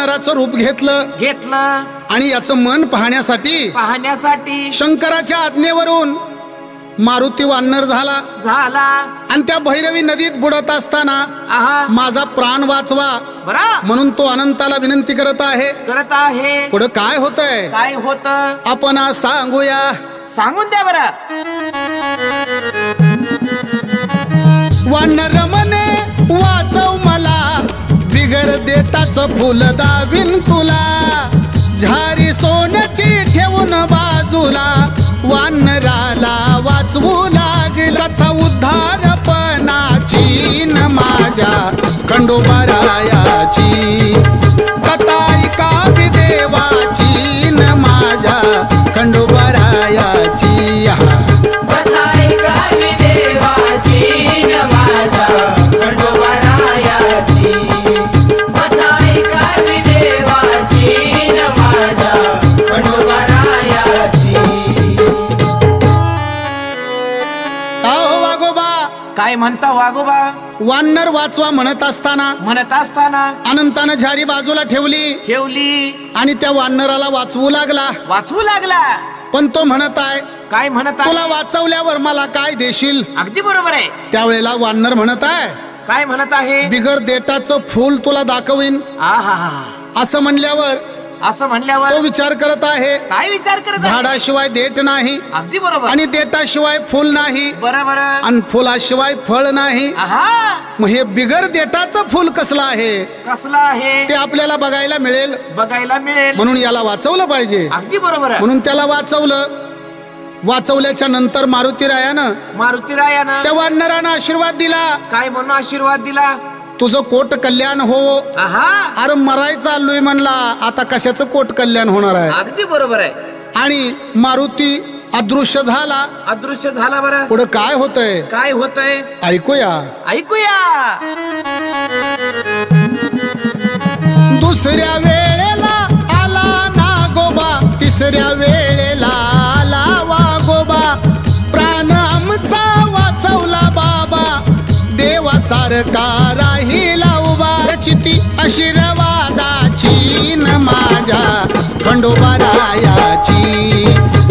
वानराचं रूप घेतलं घेतलं. आणि याचं मन पाहण्यासाठी पाहण्यासाठी शंकराच्या आज्ञेवरून मारुती वानर झाला. झाला. आणि त्या भैरवी नदीत बुडत असताना आहा. माझा प्राण वाचवा बरा. म्हणून तो अनंताला विनंती करत आहे. करत आहे. पुढं काय होतंय? काय होत? आपण आज सांगूया. सांगून द्या बरं. वानर म्हणे वाचव मला बिगर देताच फुल दाविन तुला. झारी सोन्याची ठेवून बाजूला. वानराला वाचवू लागला. कथा उद्धारपणाची न माझ्या. खंडोबारायाची. म्हणता वागोबा वानर वाचवा म्हणत असताना म्हणत असताना अनंतानं झारी बाजूला ठेवली. ठेवली. आणि त्या वानराला वाचवू लागला. वाचवू लागला. पण तो म्हणत आहे काय म्हणत तुला वाचवल्यावर मला काय देशील? अगदी बरोबर आहे. त्यावेळेला वानर म्हणत आहे काय म्हणत आहे? बिगर देटाचं फूल तुला दाखवीन. आहा. असं म्हणल्यावर असं तो म्हणल्यावर विचार करत आहे. काय विचार करत आहे? झाडाशिवाय देठ नाही. अगदी बरोबर. आणि देटाशिवाय फूल नाही. बरोबर. आणि फुलाशिवाय फळ नाही. आहा. मग हे बिगर देटाचं फुल कसलं आहे? कसला आहे? ते आपल्याला बघायला मिळेल. बघायला मिळेल. म्हणून याला वाचवलं पाहिजे. अगदी बरोबर. आहे म्हणून त्याला वाचवलं. वाचवल्याच्या नंतर मारुतीरायानं मारुतीरायानं त्या वानरानं आशीर्वाद दिला. काय म्हणून आशीर्वाद दिला? तुझं कोट कल्याण हो. आहा. अरे मरायचं आलोय म्हणला आता कशाचं कोट कल्याण होणार आहे? अगदी बरोबर आहे. आणि मारुती अदृश्य झाला. अदृश्य झाला बरं. पुढे काय होतंय? काय होतंय? ऐकूया. ऐकूया. दुसऱ्या वेळेला आला नागोबा तिसऱ्या वेळेला का राहिला उभा रचिती आशीर्वादाची न माझ्या खंडोबा रायाची.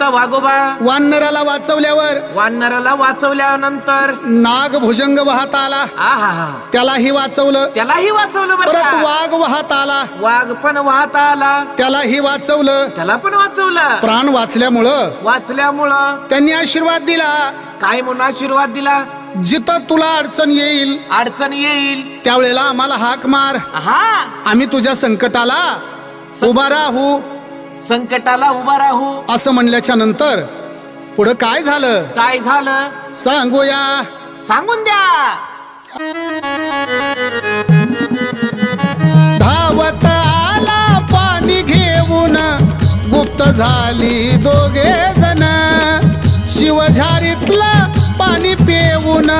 म्हणता वागोबा वानराला वाचवल्यावर वानराला वाचवल्यानंतर नाग भुजंग वाहत आला. आहा. त्यालाही वाचवलं. त्यालाही वाचवलं परत? वाघ वाहत आला. वाघ पण वाहत आला. त्यालाही वाचवलं. त्याला पण वाचवलं. प्राण वाचल्यामुळं वाचल्यामुळं त्यांनी आशीर्वाद दिला. काय म्हणून आशीर्वाद दिला? जिथं तुला अडचण येईल अडचण येईल. त्यावेळेला आम्हाला हाक मार. हा आम्ही तुझ्या संकटाला उभा राहू. संकटाला उभा राहू. असं म्हणल्याच्या नंतर पुढं काय झालं? काय झालं? सांगूया सांगून द्या. धावत आला पाणी घेऊन. गुप्त झाली दोघे जण. शिवझारीतलं पाणी पिऊन.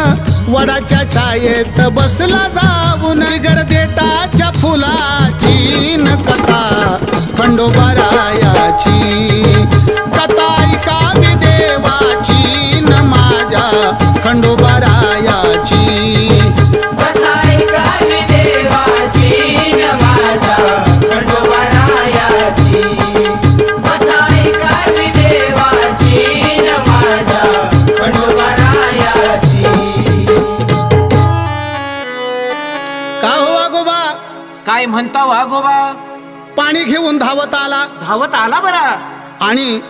वडाच्या छायेत बसला जाऊन. गर्देटाच्या फुलाची न कथा. पाणी घेऊन धावत आला. धावत आला बरा. आणि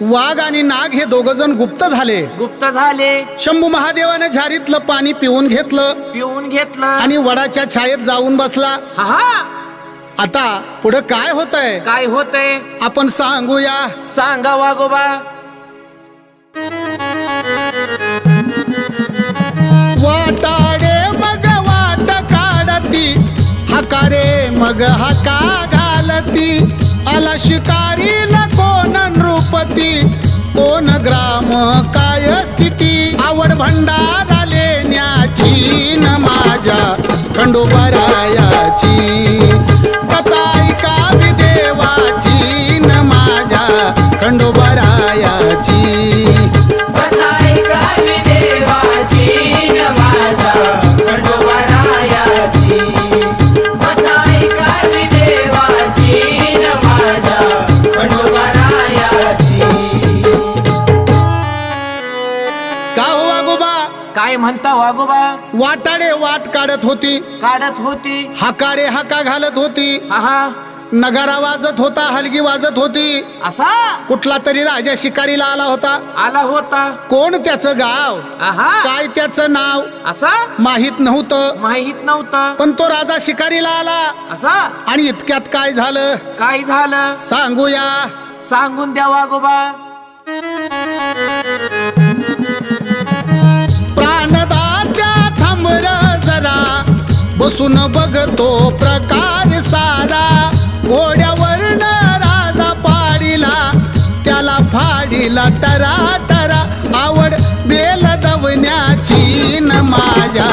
वाघ आणि नाग हे दोघ जण गुप्त झाले. गुप्त झाले. शंभू महादेवानं झारीतलं पाणी पिऊन घेतलं. पिऊन घेतलं. आणि वडाच्या छायेत जाऊन बसला. हा हा आता पुढे काय होतंय? काय होतंय? आपण सांगूया. सांगा वाघोबा. वाटाडे मग वाट काढती. हकारे मग हका घालती आला शिकारी कोण नृपती कोण ग्राम काय स्थिती? आवड भंडारा लेण्याची न माझ्या खंडोबरायाची. कथा ऐकावी देवाची न माझ्या खंडोबा वागोबा वाटाडे वाट काढत होती. काढत होती. हाकारे हाका घालत होती. आहा नगारा वाजत होता हलगी वाजत होती. असा? कुठला तरी राजा शिकारीला आला होता. आला होता. कोण त्याचं गाव? आहा. काय त्याचं नाव? असा? माहीत नव्हतं. माहीत नव्हतं. पण तो राजा शिकारीला आला. असा? आणि इतक्यात काय झालं? काय झालं? सांगूया. सांगून द्या वागोबा जरा बसून बघतो प्रकार सारा. घोड्यावरन राजा पाडीला त्याला फाडीला टरा टरा आवड बेल दवण्याची न माझ्या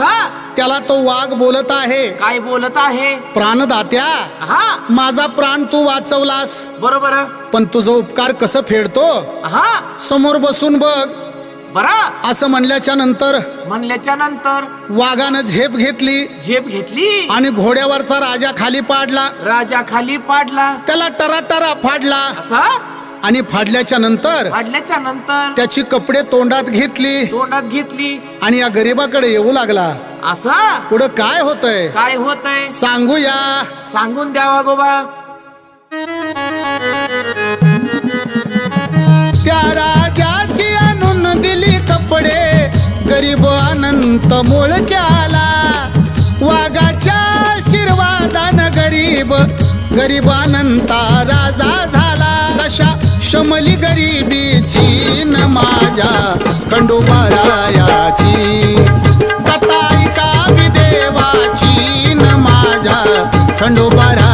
असा त्याला तो वाघ बोलत आहे. काय बोलत आहे? प्राणदात्या हा. माझा प्राण तू वाचवलास. बरोबर. पण तुझं उपकार कसं फेडतो? हा. समोर बसून बघ. बरा. असं म्हणल्याच्या नंतर म्हणल्याच्या नंतर वाघानं झेप घेतली. झेप घेतली. आणि घोड्यावरचा राजा खाली पाडला. राजा खाली पाडला. त्याला टरा टरा फाडला. असा? आणि फाडल्याच्या नंतर पाडल्याच्या नंतर त्याची कपडे तोंडात घेतली. तोंडात घेतली. आणि या गरीबाकडे येऊ लागला. असा? पुढं काय होतंय? काय होतय? सांगूया. सांगून द्या वागोबा त्या राजाची आणून दिली कपडे. गरीब अनंत मोळक्याला वाघाच्या आशीर्वादान गरीब. गरीब अनंता राजा झाला. कशा शमली गरिबीची न माझ्या खंडोबारायाची. कथा का विदेवाची न माझ्या खंडोबारा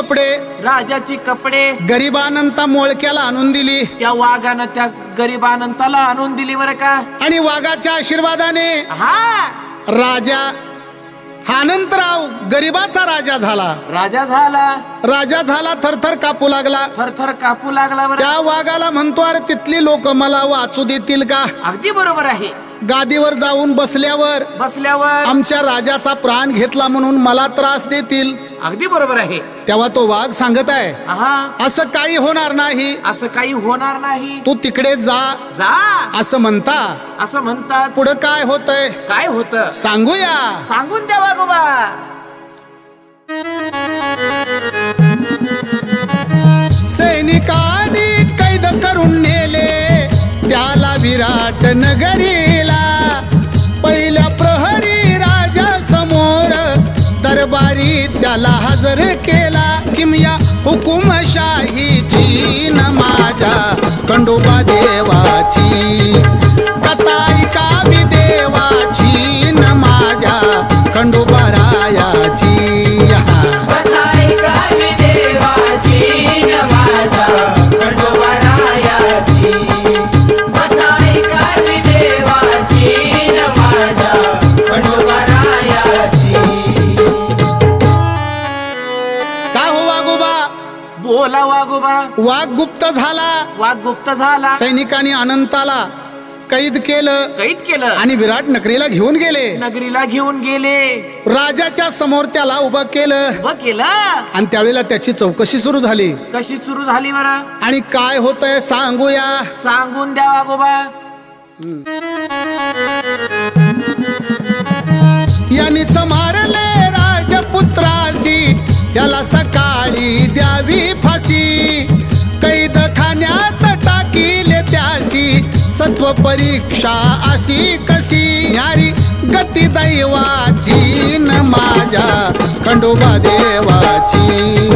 कपडे राजाची कपडे गरिबानंता मोळक्याला आणून दिली. त्या वाघानं त्या गरीब अनंताला आणून दिली बरं का? आणि वाघाच्या आशीर्वादाने हा! राजा हा अनंतराव गरिबाचा राजा झाला. राजा झाला. राजा झाला थरथर कापू लागला. थरथर कापू लागला बरं. त्या वाघाला म्हणतो अरे तिथली लोक मला वाचू देतील का? अगदी बरोबर आहे. गादीवर जाऊन बसल्यावर बसल्यावर आमच्या राजाचा प्राण घेतला म्हणून मला त्रास देतील. अगदी बरोबर आहे. तेव्हा तो वाघ सांगत आहे असं काही होणार नाही. असं काही होणार नाही. तू तिकडे जा. जा. असं म्हणता. असं म्हणतात. पुढं काय होतंय? काय होत? सांगूया. सांगून द्या वागोबा सैनिकांनी कैद करून नेले. त्याला विराट नगरीला त्याला केला किमया हुकुमशाहीची न माझ्या खंडोबा देवाची वाघ गुप्त झाला. वाघ गुप्त झाला. सैनिकांनी अनंताला कैद केलं. कैद केलं. आणि विराट नगरीला घेऊन गेले. नगरीला घेऊन गेले. राजाच्या समोर त्याला उभं केलं. उभं केलं. आणि त्यावेळेला त्याची चौकशी सुरू झाली. कशी सुरू झाली बरं? आणि काय होतंय सांगूया. सांगून द्या वागोबा यांनीच मारले सत्व परीक्षा अशी कशी न्यारी? गती दैवाची न माझ्या खंडोबा देवाची.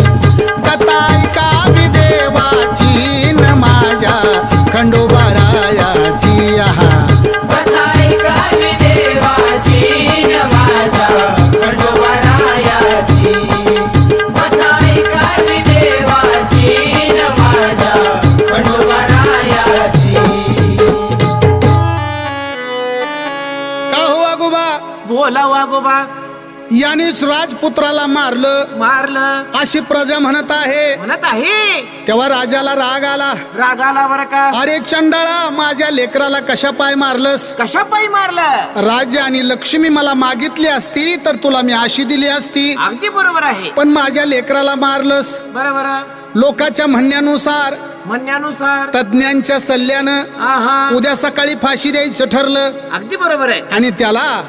यानेच राजपुत्राला मारलं. मारलं. अशी प्रजा म्हणत आहे. म्हणत आहे. तेव्हा राजाला राग आला. राग आला बरं का? अरे चंडाळा माझ्या लेकराला कशा पाय मारलंस? कशा पायी मारलं? राज्य आणि लक्ष्मी मला मागितली असती तर तुला मी अशी दिली असती. अगदी बरोबर आहे. पण माझ्या लेकराला मारलंस. बरोबर लोकांच्या म्हणण्यानुसार म्हणण्यानुसार. तज्ञांच्या सल्ल्यानं उद्या सकाळी फाशी द्यायचं ठरलं. अगदी बरोबर आहे. आणि त्याला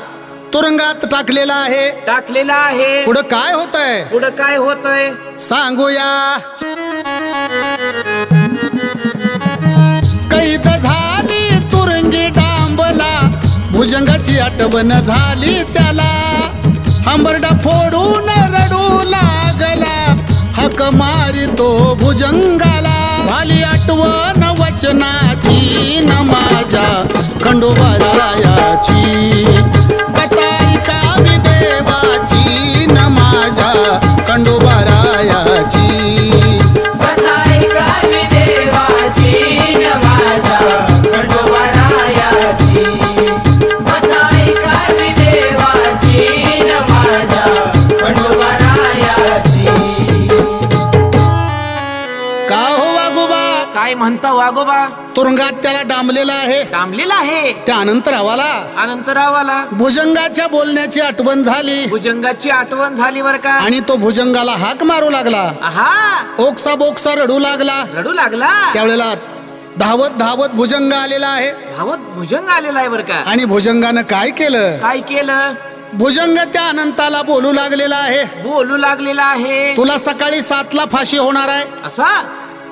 तुरुंगात टाकलेला आहे. टाकलेला आहे. पुढं काय होत आहे पुढं काय होतंय? सांगूया. कैद झाली तुरंगी डांबला. भुजंगाची आठवण झाली त्याला. हंबरडा फोडून रडू लागला. हक मारितो भुजंगाला. झाली आठवण वचनाची न माझ्या खंडोबारायाची डांबलेला आहे. थांबलेला आहे. त्या अनंतरावाला अनंतरावाला भुजंगाच्या बोलण्याची आठवण झाली. भुजंगाची आठवण झाली बर का? आणि तो भुजंगाला हाक मारू लागला. हा ओक्सा बोक्सा रडू लागला. रडू लागला? त्यावेळेला धावत धावत भुजंग आलेला आहे. धावत भुजंग आलेला आहे बर का? आणि भुजंगानं काय केलं? काय केलं? भुजंग त्या अनंताला बोलू लागलेला आहे. बोलू लागलेला आहे. तुला सकाळी सातला फाशी होणार आहे. असा?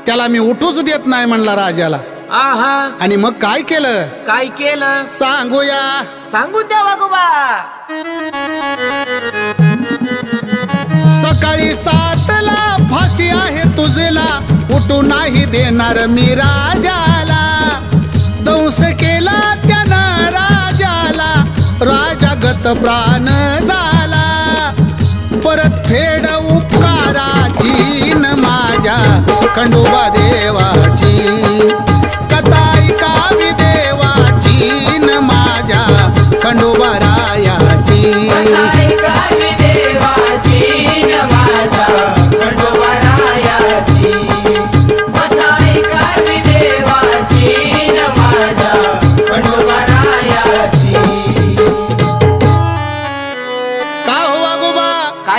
त्याला मी उठूच देत नाही म्हणला राजाला. आहा. आणि मग काय केलं? काय केलं? सांगूया. सांगून द्या वागोबा सकाळी सातला फाशी आहे तुझला. उठू नाही देणार मी राजाला. दंश केला त्यानं राजाला. राजागत प्राण झाला. परत फेड उपकाराची न माझ्या खंडोबा देवाची.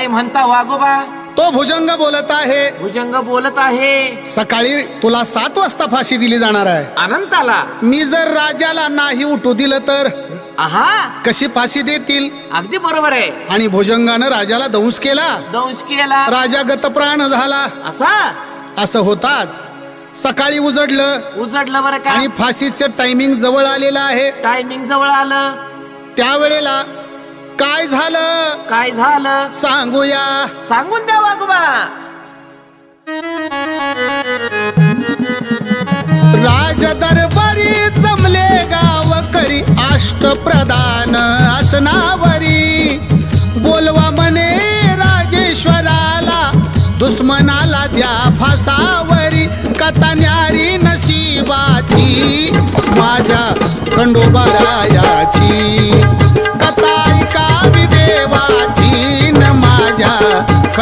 काय म्हणता वागोबा तो भुजंग बोलत आहे. भुजंग बोलत आहे. सकाळी तुला सात वाजता फाशी दिली जाणार आहे. अनंताला? मी जर राजाला नाही उठू दिलं तर? आहा? कशी फाशी देतील? अगदी बरोबर आहे. आणि भुजंगानं राजाला दंश केला? दंश केला. राजा गतप्राण झाला. असा? असं होताच. सकाळी उजडलं. उजडलं बरं का? आणि फाशीचं टायमिंग जवळ आलेलं आहे. टायमिंग जवळ आलं. त्यावेळेला काय झालं? काय झालं? सांगूया. सांगून द्या वागोबा राज दरबारी जमले गावकरी अष्टप्रधान असनावरी. बोलवा म्हणे राजेश्वराला दुश्मनाला द्या फासावरी. कथा न्यारी नशिबाची माझ्या खंडोबारायाची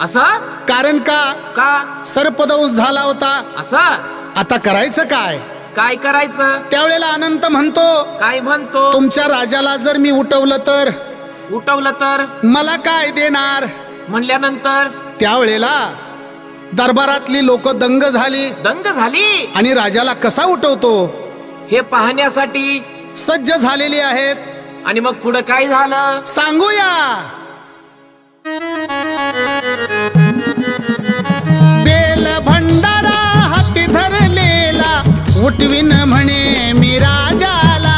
असं? कारण का? का? सर्पदंश झाला होता. असं? आता करायचं काय? काय करायचं? त्यावेळेला अनंत म्हणतो काय म्हणतो? तुमच्या राजाला जर मी उठवलं तर? उठवलं तर? मला काय देणार? म्हणल्यानंतर? त्यावेळेला दरबारातली लोक दंग झाली. दंग झाली? आणि राजाला कसा उठवतो? हे पाहण्यासाठी सज्ज झालेली आहेत. आणि मग पुढे काय झालं? सांगूया. बेल भंडारा हाती धरलेला उठविन म्हणे मी राजाला.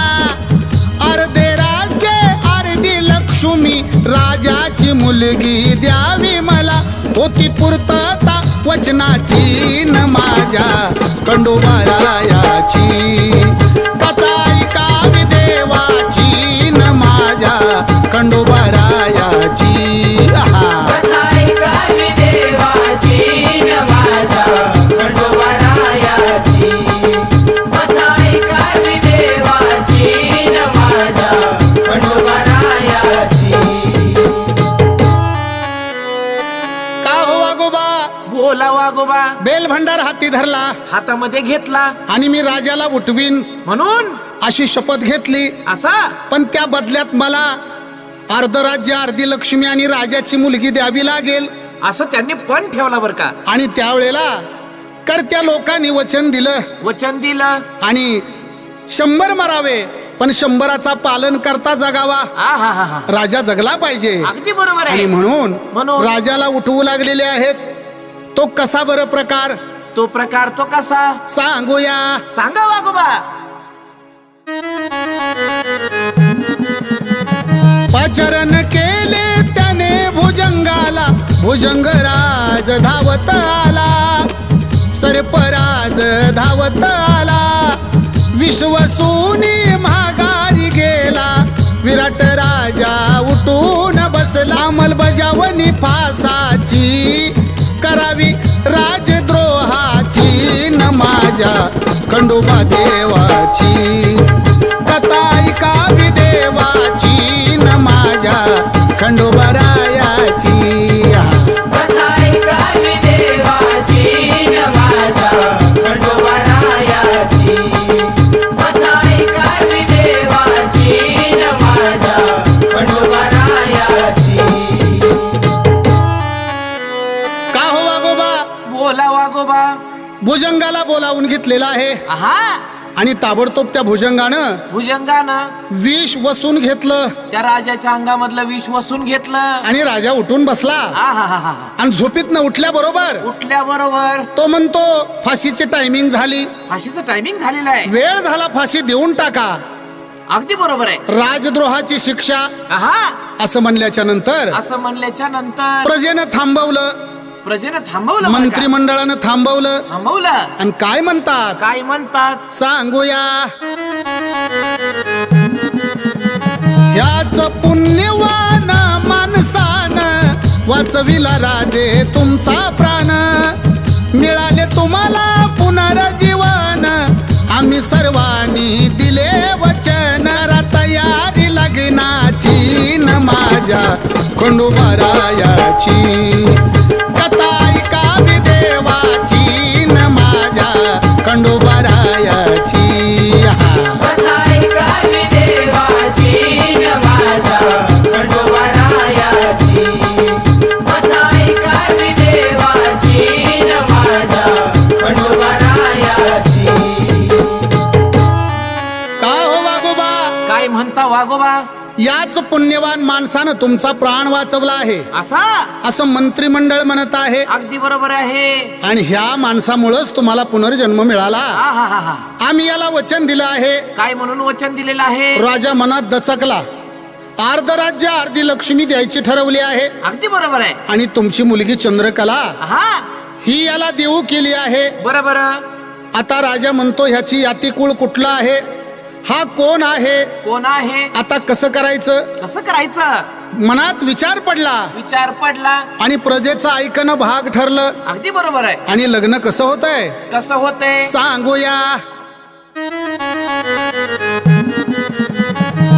अर्धे राज्य अर्धी लक्ष्मी राजाची मुलगी द्यावी मला. होती पूर्तता वचनाची न माझ्या कंडोबारायाची हातामध्ये घेतला. आणि मी राजाला उठवीन म्हणून? अशी शपथ घेतली. असा? पण त्या बदल्यात मला अर्ध राज्य अर्धी लक्ष्मी आणि राजाची मुलगी द्यावी लागेल. असं त्यांनी पण ठेवला बर का? आणि त्यावेळेला करत्या लोकांनी वचन दिलं. वचन दिलं. आणि शंभर मरावे पण शंभराचा पालन करता जगावा. आ हा हा हा. राजा जगला पाहिजे. अगदी बरोबर आणि आहे म्हणून म्हणून? राजाला उठवू लागलेले आहेत. तो कसा बरं प्रकार? तो प्रकार तो कसा? सांगूया. सांगा वागोबा पाचरण केले त्याने भुजंगाला. भुजंगराज धावत आला. सर्पराज धावत आला. विश्वसूनी महागारी गेला. विराट राजा उठून बसला. अंमलबजावणी फासाची करावी राजद्रोहाची न माझ्या खंडोबा देवाची. कथा ऐकावी देवाची न माझ्या खंडोबा बोलावून घेतलेला आहे. आणि ताबडतोब त्या भुजंगानं भुजंगानं विष वसून घेतलं. त्या राजाच्या अंगामधलं विष वसून घेतलं. आणि राजा उठून बसला. आणि झोपीतनं उठल्याबरोबर उठल्या बरोबर. तो म्हणतो फाशीची टायमिंग झाली. फाशीचं टायमिंग झालेलं आहे. वेळ झाला फाशी देऊन टाका. अगदी बरोबर आहे. राजद्रोहाची शिक्षा. असं म्हणल्याच्या नंतर. असं म्हणल्याच्या नंतर. प्रजेनं थांबवलं. प्रजेनं थांबवलं? मंत्रिमंडळानं थांबवलं. थांबवलं. आणि काय म्हणतात? काय म्हणतात? सांगूया. ह्याच पुण्यवान माणसान वाचविला राजे तुमचा प्राण. मिळाले तुम्हाला पुनर्जीवन. आम्ही सर्वांनी दिले वचन. तयारी लग्नाची न माझ्या खंडोबारायाची. माणसानं तुमचा प्राण वाचवला आहे. असा? असं मंत्रिमंडळ म्हणत आहे. अगदी बरोबर आहे. आणि ह्या माणसामुळेच तुम्हाला पुनर्जन्म मिळाला. हा हा हा हा. आम्ही याला वचन दिलं आहे. काय म्हणून वचन दिलेलं आहे? राजा मनात दचकला. अर्ध राज्य अर्धी लक्ष्मी द्यायची ठरवली आहे. अगदी बरोबर आहे. आणि तुमची मुलगी चंद्रकला हा. ही याला देऊ केली आहे. बरोबर आता राजा म्हणतो ह्याची यातीकुळ कुठला आहे? हा कोण आहे? कोण आहे? आता कसं करायचं? कसं करायचं? मनात विचार पडला. विचार पडला. आणि प्रजेचं ऐकणं भाग ठरलं. अगदी बरोबर आहे. आणि लग्न कसं होत आहे कसं होतंय? सांगूया.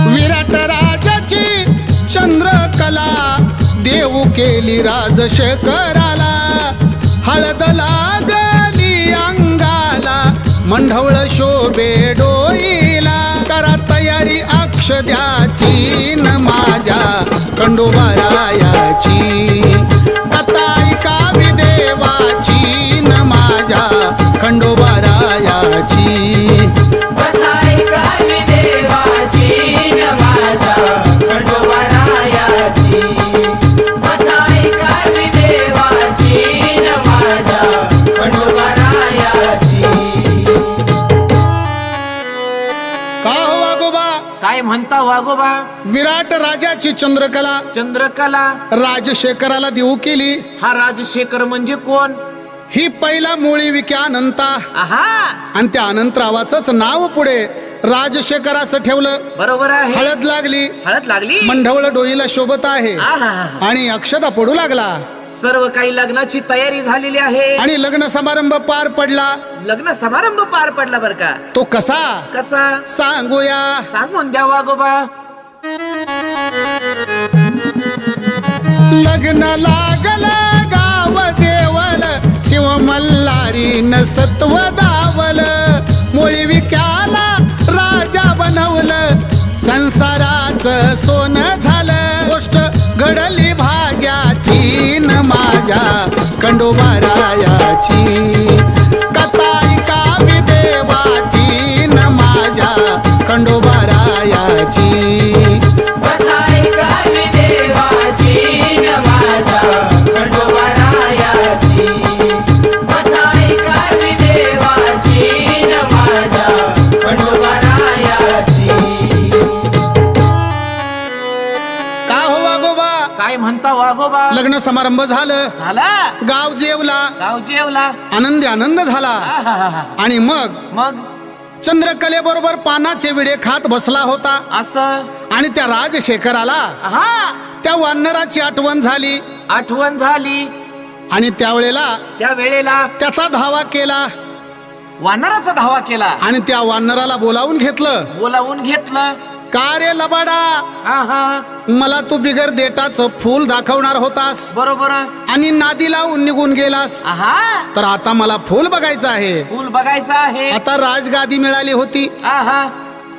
विराटराजाची चंद्रकला देऊ केली राजशेखराला हळद लागली अंगाला मंढवळ शोभे करा तरी अक्ष द्याची न माझ्या कंडोबारायाची. राजाची चंद्रकला. चंद्रकला. राजशेखराला देऊ केली. हा राजशेखर म्हणजे कोण? ही पहिला मुळी विके अनंता. आणि त्या अनंतरावाच नाव पुढे. राजशेखर असं ठेवलं. बरोबर आहे. हळद लागली. हळद लागली? मंढवळ डोईला शोभत आहे. आहा आणि अक्षता पडू लागला. सर्व काही लग्नाची तयारी झालेली आहे. आणि लग्न समारंभ पार पडला. लग्न समारंभ पार पडला बर का? तो कसा? कसा? सांगूया. सांगून द्या वागोबा लग्न लागल गाव देवल शिव मल्हारी न सत्व दावल मुळी विक्याला राजा बनवलं संसाराचं सोनं झालं गोष्ट घडली भाग्याची न माझ्या कंडोबारायाची. लग्न समारंभ झालं. झाला? गाव जेवला. गाव जेवला. आनंदी आनंद झाला. आहाहाहा. आणि मग? मग? चंद्रकलेबरोबर पानाचे विडे खात बसला होता. असं? आणि त्या राजशेखराला हा. त्या वानराची आठवण झाली. आठवण झाली. आणि त्यावेळेला त्या वेळेला त्याचा धावा केला. वानराचा धावा केला. आणि त्या वानराला बोलावून घेतलं. बोलावून घेतलं. का रे लबाडा? मला तू बिगर देटाचं फूल दाखवणार होतास. बरोबर आणि नादी लावून निघून गेलास. तर आता मला फूल बघायचं आहे. फुल बघायचं आहे. आता राजगादी मिळाली होती. आहा.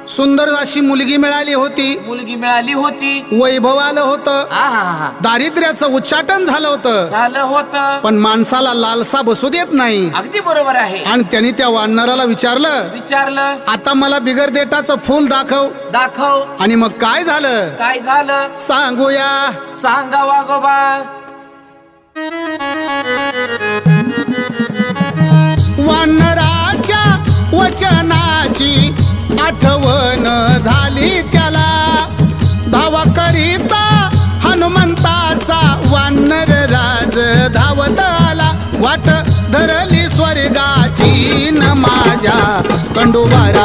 सुंदर अशी मुलगी मिळाली होती. मुलगी मिळाली होती. वैभव आलं होतं. आहा दारिद्र्याचं उच्चाटन झालं होतं. झालं होत. पण माणसाला लालसा बसू देत नाही. अगदी बरोबर आहे. आणि त्यांनी त्या वानराला विचारलं विचारलं आता मला बिगर देटाचं फूल दाखव. दाखव. आणि मग काय झालं? काय झालं? सांगूया. सांगा वागोबा वानराच्या वचनाची आठवण झाली त्याला. धावा करीता हनुमंताचा वानर राज धावत आला. वाट धरली स्वर्गाची न माझ्या कंडोबार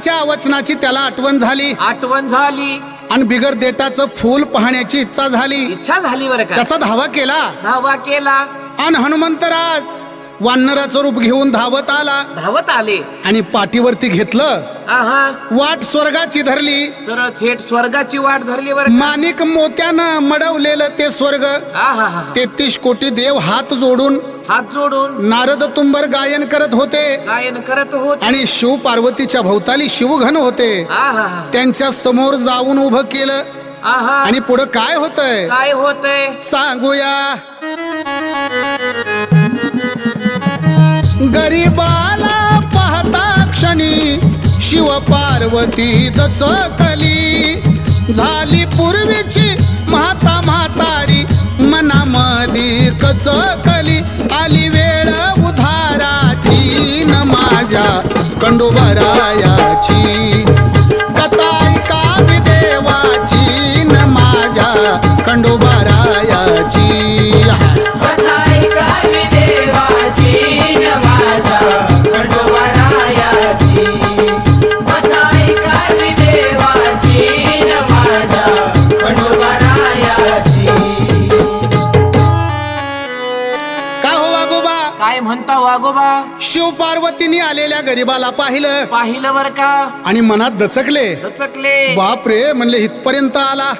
राजाच्या वचनाची त्याला आठवण झाली. आठवण झाली. आणि बिगर देटाचं फूल पाहण्याची इच्छा झाली. इच्छा झाली बरं का? त्याचा धावा केला. धावा केला. आणि हनुमंतराज वानराचं रूप घेऊन धावत आला. धावत आले. आणि पाठीवरती घेतलं. आहा. वाट स्वर्गाची धरली. सरळ थेट स्वर्गाची वाट धरली बरं का? माणिक मोत्यानं मडवलेलं ते स्वर्ग. आहा तेहतीस कोटी देव हात जोडून. हात जोडून. नारद तुंबर गायन करत होते. गायन करत होत. आणि शिव पार्वतीच्या भोवताली शिवघन होते. आहा. त्यांच्यासमोर जाऊन उभं केलं. आहा. आणि पुढं काय होतंय? काय होतंय? सांगूया. गरीबाला पाहता क्षणी शिव पार्वती दचकली. झाली पूर्वीची म्हाता म्हातारी मनामधी कचकली. आली वेळ उधाराची न माझ्या कंडोबरायाची. आलेल्या गरीबाला पाहिलं. पाहिलं बर का? आणि मनात दचकले. दचकले. बापरे म्हणले इथपर्यंत आला.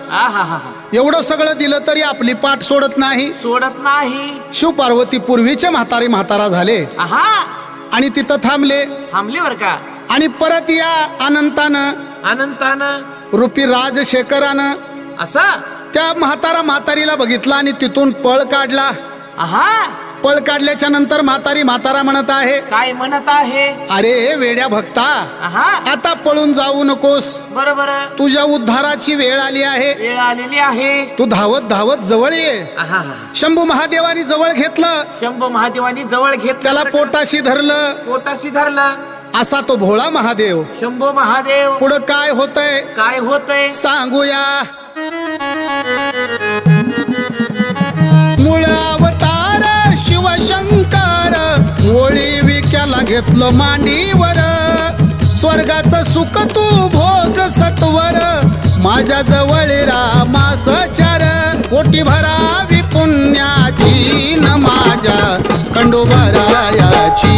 एवढं सगळं दिलं तरी आपली पाठ सोडत नाही. सोडत नाही. शिव पार्वती पूर्वीचे म्हातारे म्हातारा झाले. आहा. आणि तिथं थांबले. थांबले बर का? आणि परत या अनंतानं अनंतानं. रुपी राजशेखरानं असं? त्या म्हातारा म्हातारीला बघितला आणि तिथून पळ काढला. आहा. पळ काढल्याच्या नंतर म्हातारी म्हातारा म्हणत आहे काय म्हणत आहे? अरे वेड्या भक्ता आता पळून जाऊ नकोस. बरोबर. तुझ्या उद्धाराची वेळ आली आहे. वेळ आलेली आहे. तू धावत धावत जवळ ये. शंभू महादेवानी जवळ घेतलं. शंभू महादेवानी जवळ घेत त्याला पोटाशी धरलं. पोटाशी धरलं. असा तो भोळा महादेव. शंभू महादेव. पुढं काय होतंय? काय होतय? सांगूया. मूळ शंकर. होळी विक्याला घेतलं मांडीवर. स्वर्गाचं सुख तू भोग सत्वर. माझ्या जवळ रामासचार कोटी भरावी पुण्याची न माझ्या कंडोबरायाची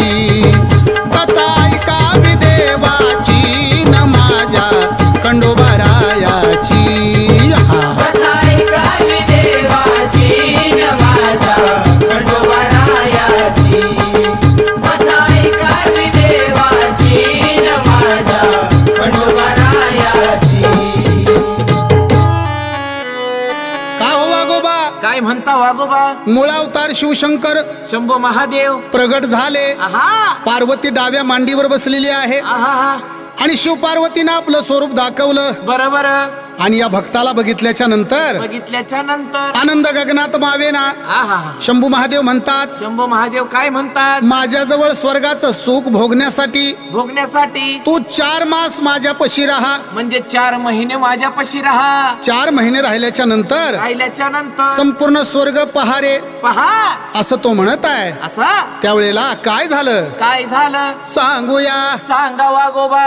मुळावतार शिवशंकर. शंभू महादेव. प्रगट झाले. पार्वती डाव्या मांडीवर बसलेली आहे. आहा आणि शिव पार्वतीनं आपलं स्वरूप दाखवलं. बरोबर. आणि या भक्ताला बघितल्याच्या नंतर बघितल्याच्या नंतर आनंद गगनात मावेना. आहा शंभू महादेव म्हणतात शंभू महादेव काय म्हणतात? माझ्याजवळ स्वर्गाचं सुख भोगण्यासाठी भोगण्यासाठी तू चार मास माझ्या पशी राहा. म्हणजे चार महिने माझ्यापाशी राहा. चार महिने राहिल्याच्या नंतर राहिल्याच्या नंतर संपूर्ण स्वर्ग पहारे. पहा. असं तो म्हणत आहे. असा? त्यावेळेला काय झालं? काय झालं? सांगूया. सांगा वागोबा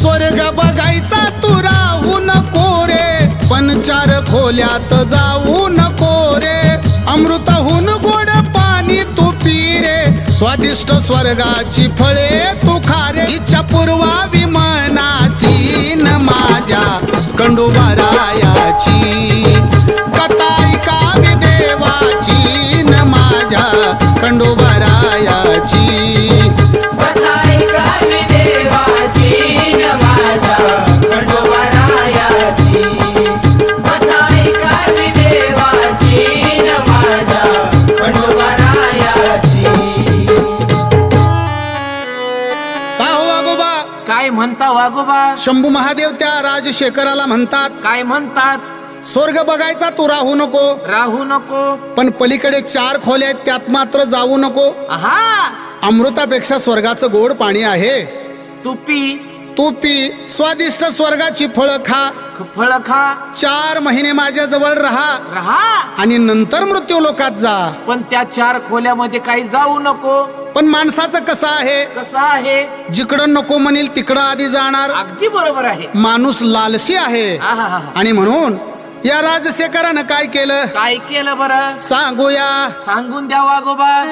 स्वर्ग बघायचा तू राहू नको रे. पण चार खोल्यात जाऊ नको रे. अमृतहून गोड पाणी तू पी रे स्वादिष्ट स्वर्गाची फळे तू खारे. इच्छा पूर्वावी मनाची न माझ्या. कंडुबारायाची. वागोबा शंभू महादेव त्या राजशेखराला म्हणतात काय म्हणतात? स्वर्ग बघायचा तू राहू नको. राहू नको. पण पलीकडे चार खोल्या आहेत त्यात मात्र जाऊ नको. आहा! अमृतापेक्षा स्वर्गाचं गोड पाणी आहे. तू पी तू पी स्वादिष्ट स्वर्गाची फळं खा. फळ खा. चार महिने माझ्या जवळ राहा. राहा. आणि नंतर मृत्यू लोकात जा. पण त्या चार खोल्यामध्ये काही जाऊ नको. पण माणसाचं कसं आहे? कसं आहे? जिकडं नको म्हणेल तिकडं आधी जाणार. अगदी बरोबर आहे. माणूस लालसी आहे. आहा आणि म्हणून या राजशेखरानं काय केलं? काय केलं बरं? सांगूया. सांगून द्या वागोबा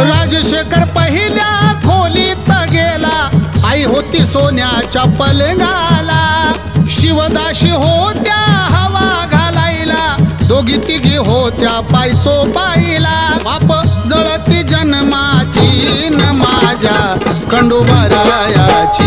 राजशेखर पहिल्या खोलीत गेला. आई होती सोन्याच्या पलंगाला. शिवदाशी होत्या हवा घालायला. दोघी तिघी होत्या पायचो पाहिला बाप जळती जन्माची न माझ्या खंडोबरायाची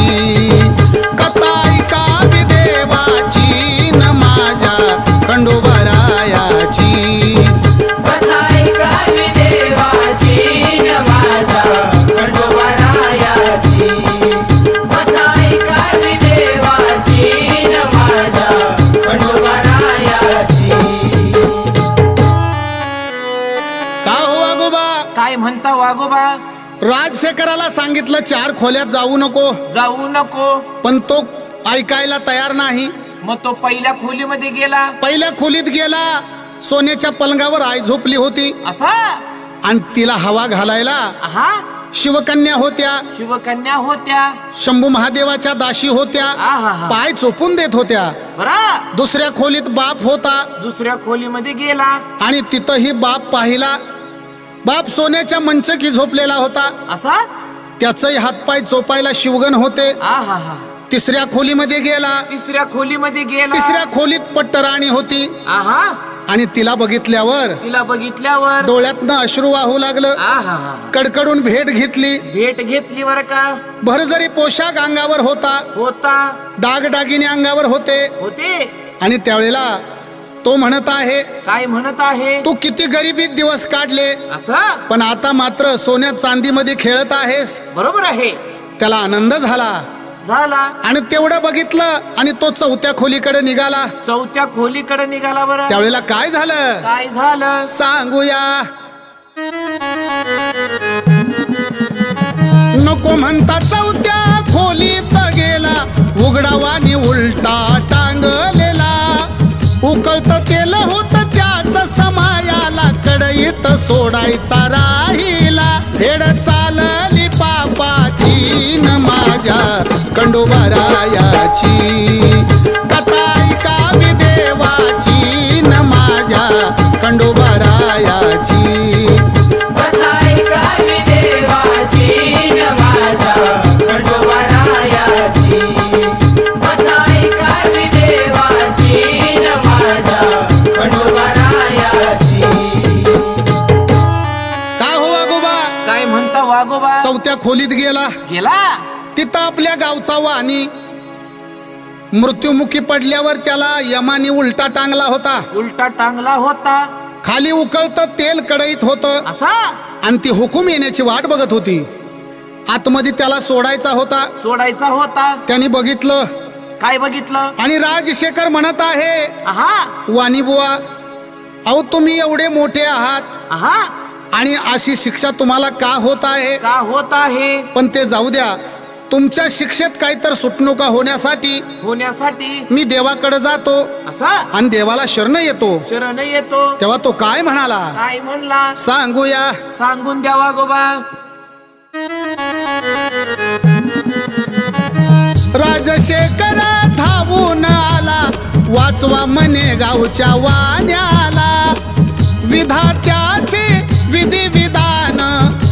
राजशेखराला सांगितलं चार खोल्यात जाऊ नको. जाऊ नको. पण तो ऐकायला तयार नाही. मग तो पहिल्या खोलीमध्ये गेला. पहिल्या खोलीत गेला सोन्याच्या पलंगावर आई झोपली होती. असा? आणि तिला हवा घालायला आहा शिवकन्या होत्या. शिवकन्या होत्या. शंभू महादेवाच्या दाशी होत्या. आहा पाय चोपून देत होत्या. बरा? दुसऱ्या खोलीत बाप होता. दुसऱ्या खोलीमध्ये गेला. आणि तिथंही बाप पाहिला. बाप सोन्याच्या मंचकी झोपलेला होता. असा? त्याचंही हातपाय चोपायला शिवगण होते. आहा तिसऱ्या खोलीमध्ये गेला. तिसऱ्या खोलीमध्ये गेला. तिसऱ्या खोलीत पट्टराणी होती. आहा. आणि तिला बघितल्यावर तिला बघितल्यावर डोळ्यातनं अश्रू वाहू लागलं. आहा कडकडून भेट घेतली. भेट घेतली बर का? भरजरी पोशाख अंगावर होता. होता. दागदागिने अंगावर होते. होते. आणि त्यावेळेला तो म्हणत आहे काय म्हणत आहे? तू किती गरिबीत दिवस काढले असं? पण आता मात्र सोन्या चांदीमध्ये खेळत आहेस. बरोबर आहे. त्याला आनंद झाला. झाला. आणि तेवढं बघितलं आणि तो चौथ्या खोलीकडे निघाला. चौथ्या खोलीकडे निघाला बरं. त्यावेळेला काय झालं? काय झालं? सांगूया. नको म्हणता चौथ्या खोलीत गेला. उघडावानी उलटा टांगलेला. उकळत तेल होत त्याच समायाला कडईत सोडायचा राहिला. हेड चालली पापाची न माझ्या कंडोबारायाची. कथा चौथ्या खोलीत गेला. गेला? तिथं आपल्या गावचा वाणी. मृत्युमुखी पडल्यावर त्याला यमानी उलटा टांगला होता. उलटा टांगला होता. खाली उकळत तेल कडईत होत. असा? आणि ती हुकूम येण्याची वाट बघत होती. आतमध्ये त्याला सोडायचा होता. सोडायचा होता. त्यांनी बघितलं. काय बघितलं? आणि राजशेखर म्हणत आहे आहा वाणी बुवा अहो तुम्ही एवढे मोठे आहात. आहा आणि अशी शिक्षा तुम्हाला का होत आहे? का होत आहे? पण ते जाऊ द्या. तुमच्या शिक्षेत काहीतर सुटणुका होण्यासाठी होण्यासाठी मी देवाकडे जातो असा? आणि देवाला शरण येतो. शरण येतो. तेव्हा तो काय म्हणाला? काय म्हणला? सांगूया. सांगून द्या वागोबा राजशेखर धावून आला. वाचवा मने गावच्या वाण्याला. विधात्याचे विधी विधान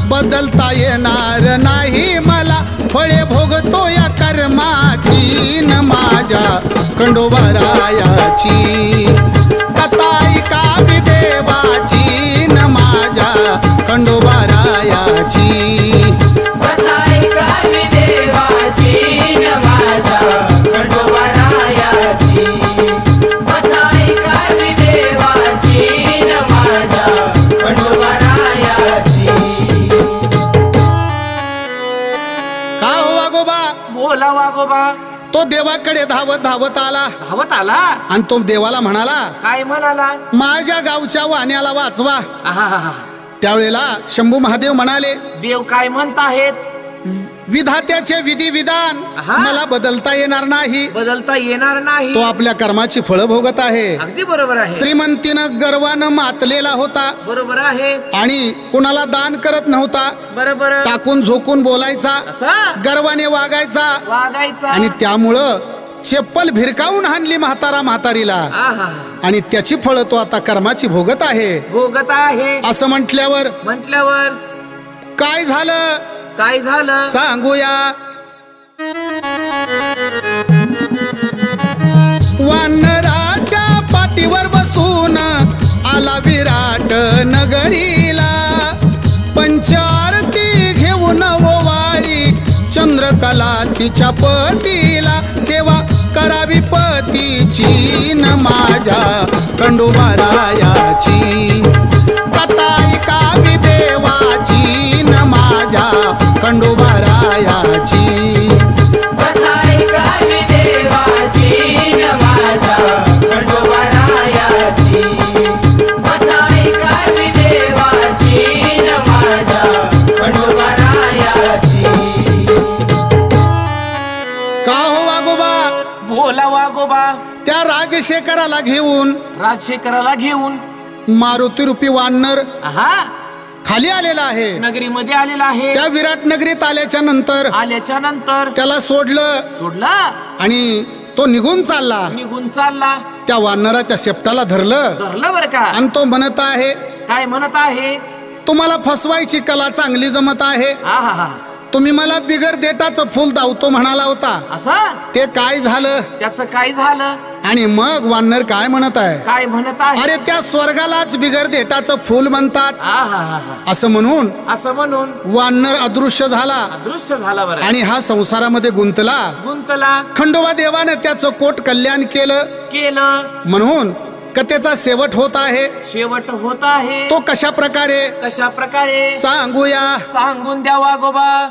बदलता येणार नाही मला. फळे भोगतो या कर्माची न माझ्या खंडोबरायाची कथा कावी देवाची धावत आला धावत आला आणि तो देवाला म्हणाला काय म्हणाला? माझ्या गावच्या वाण्याला वाचवा. त्यावेळेला शंभू महादेव म्हणाले देव काय म्हणत आहेत? विधात्याचे विधी विधान आहा. मला बदलता येणार नाही. बदलता येणार नाही. तो आपल्या कर्माची फळं भोगत आहे. अगदी बरोबर आहे. श्रीमंतीनं गर्वानं मातलेला होता. बरोबर आहे. आणि कुणाला दान करत नव्हता. बरोबर. टाकून झोकून बोलायचा. असा? गर्वाने वागायचा. वागायचा. आणि त्यामुळं चप्पल भिरकावून हाणली म्हातारा म्हातारीला. आणि त्याची फळं तो आता कर्माची भोगत आहे. भोगत आहे. असं म्हटल्यावर म्हटल्यावर? काय झालं? काय झालं? सांगूया. वानराच्या पाठीवर बसून आला विराट नगरीला. पंचारती चंद्रकला तिच्या पतीला सेवा करावी पतीची न माझ्या खंडोबारायाची राजशेखराला घेऊन राजशेखराला घेऊन मारुती रूपी वानर आहा. खाली आलेला आहे. नगरीमध्ये आलेला आहे. त्या विराट नगरीत आल्याच्यानंतर आल्याच्यानंतर त्याला सोडलं. सोडला. आणि तो निघून चालला. निघून चालला. त्या वानराच्या शेपटाला धरलं. धरलं बर का? आणि तो म्हणत आहे काय म्हणत आहे? तुम्हाला फसवायची कला चांगली जमत आहे. हा हा हा तुम्ही मला बिगर देटाचं फुल दावतो म्हणाला होता. असं? ते काय झालं? त्याचं काय झालं? आणि मग वानर काय म्हणत आहे? काय म्हणत आहे? अरे त्या स्वर्गालाच बिगर देटाचं फुल म्हणतात. असं म्हणून असं म्हणून? वानर अदृश्य झाला. अदृश्य झाला बरं. आणि हा संसारामध्ये गुंतला. गुंतला. खंडोबा देवाने त्याचं कोट कल्याण केलं. केलं. म्हणून कथेचा शेवट होत आहे. शेवट होत आहे. तो कशा प्रकारे? कशा प्रकारे? सांगूया. सांगून द्यावा गोबा.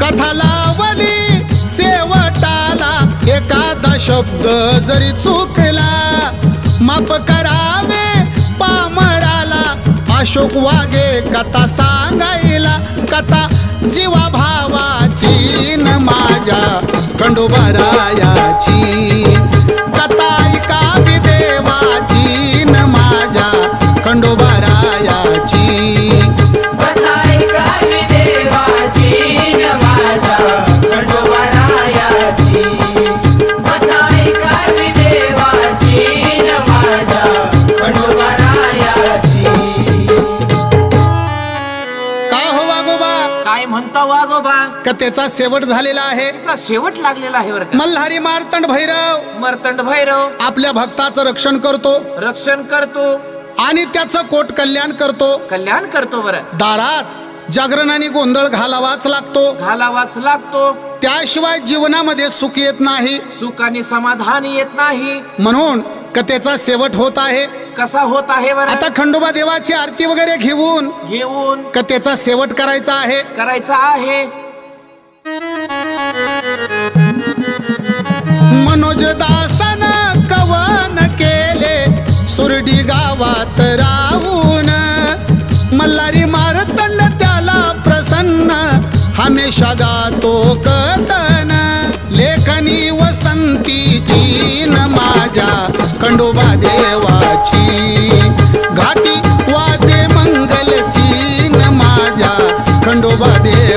कथा लावली शेवटाला एखादा शब्द जरी चुकला माफ करावे पामराला. अशोक वागे कथा सांगायला कथा जीवा भावाची न माझ्या खंडोबारायाची. कथा गोबा कथेचा शेवट झालेला आहे? तिचा शेवट लागलेला आहे बरं का. मल्हारी मार्तंड भैरव. मर्तंड भैरव. आपल्या भक्ताचं रक्षण करतो. रक्षण करतो. आणि त्याचं कोट कल्याण करतो. कल्याण करतो बरं. दारात जागरण आणि गोंधळ घालावाच लागतो. घालावाच लागतो. त्याशिवाय जीवनामध्ये सुख येत नाही. सुख आणि समाधान येत नाही. म्हणून कथेचा शेवट होत आहे? कसा होत आहे बरं? आता खंडोबा देवाची आरती वगैरे घेऊन घेऊन कथेचा शेवट करायचा आहे? करायचा आहे. मनोज दासन कवन केले सुरडी गावात राहून. मल्हारी मारतंड त्याला प्रसन्न हमेशा गातो कतन. लेखनी वसंतीची न माझ्या खंडोबा देवाची. घाटी वाजे मंगलची न माझ्या खंडोबा देवाची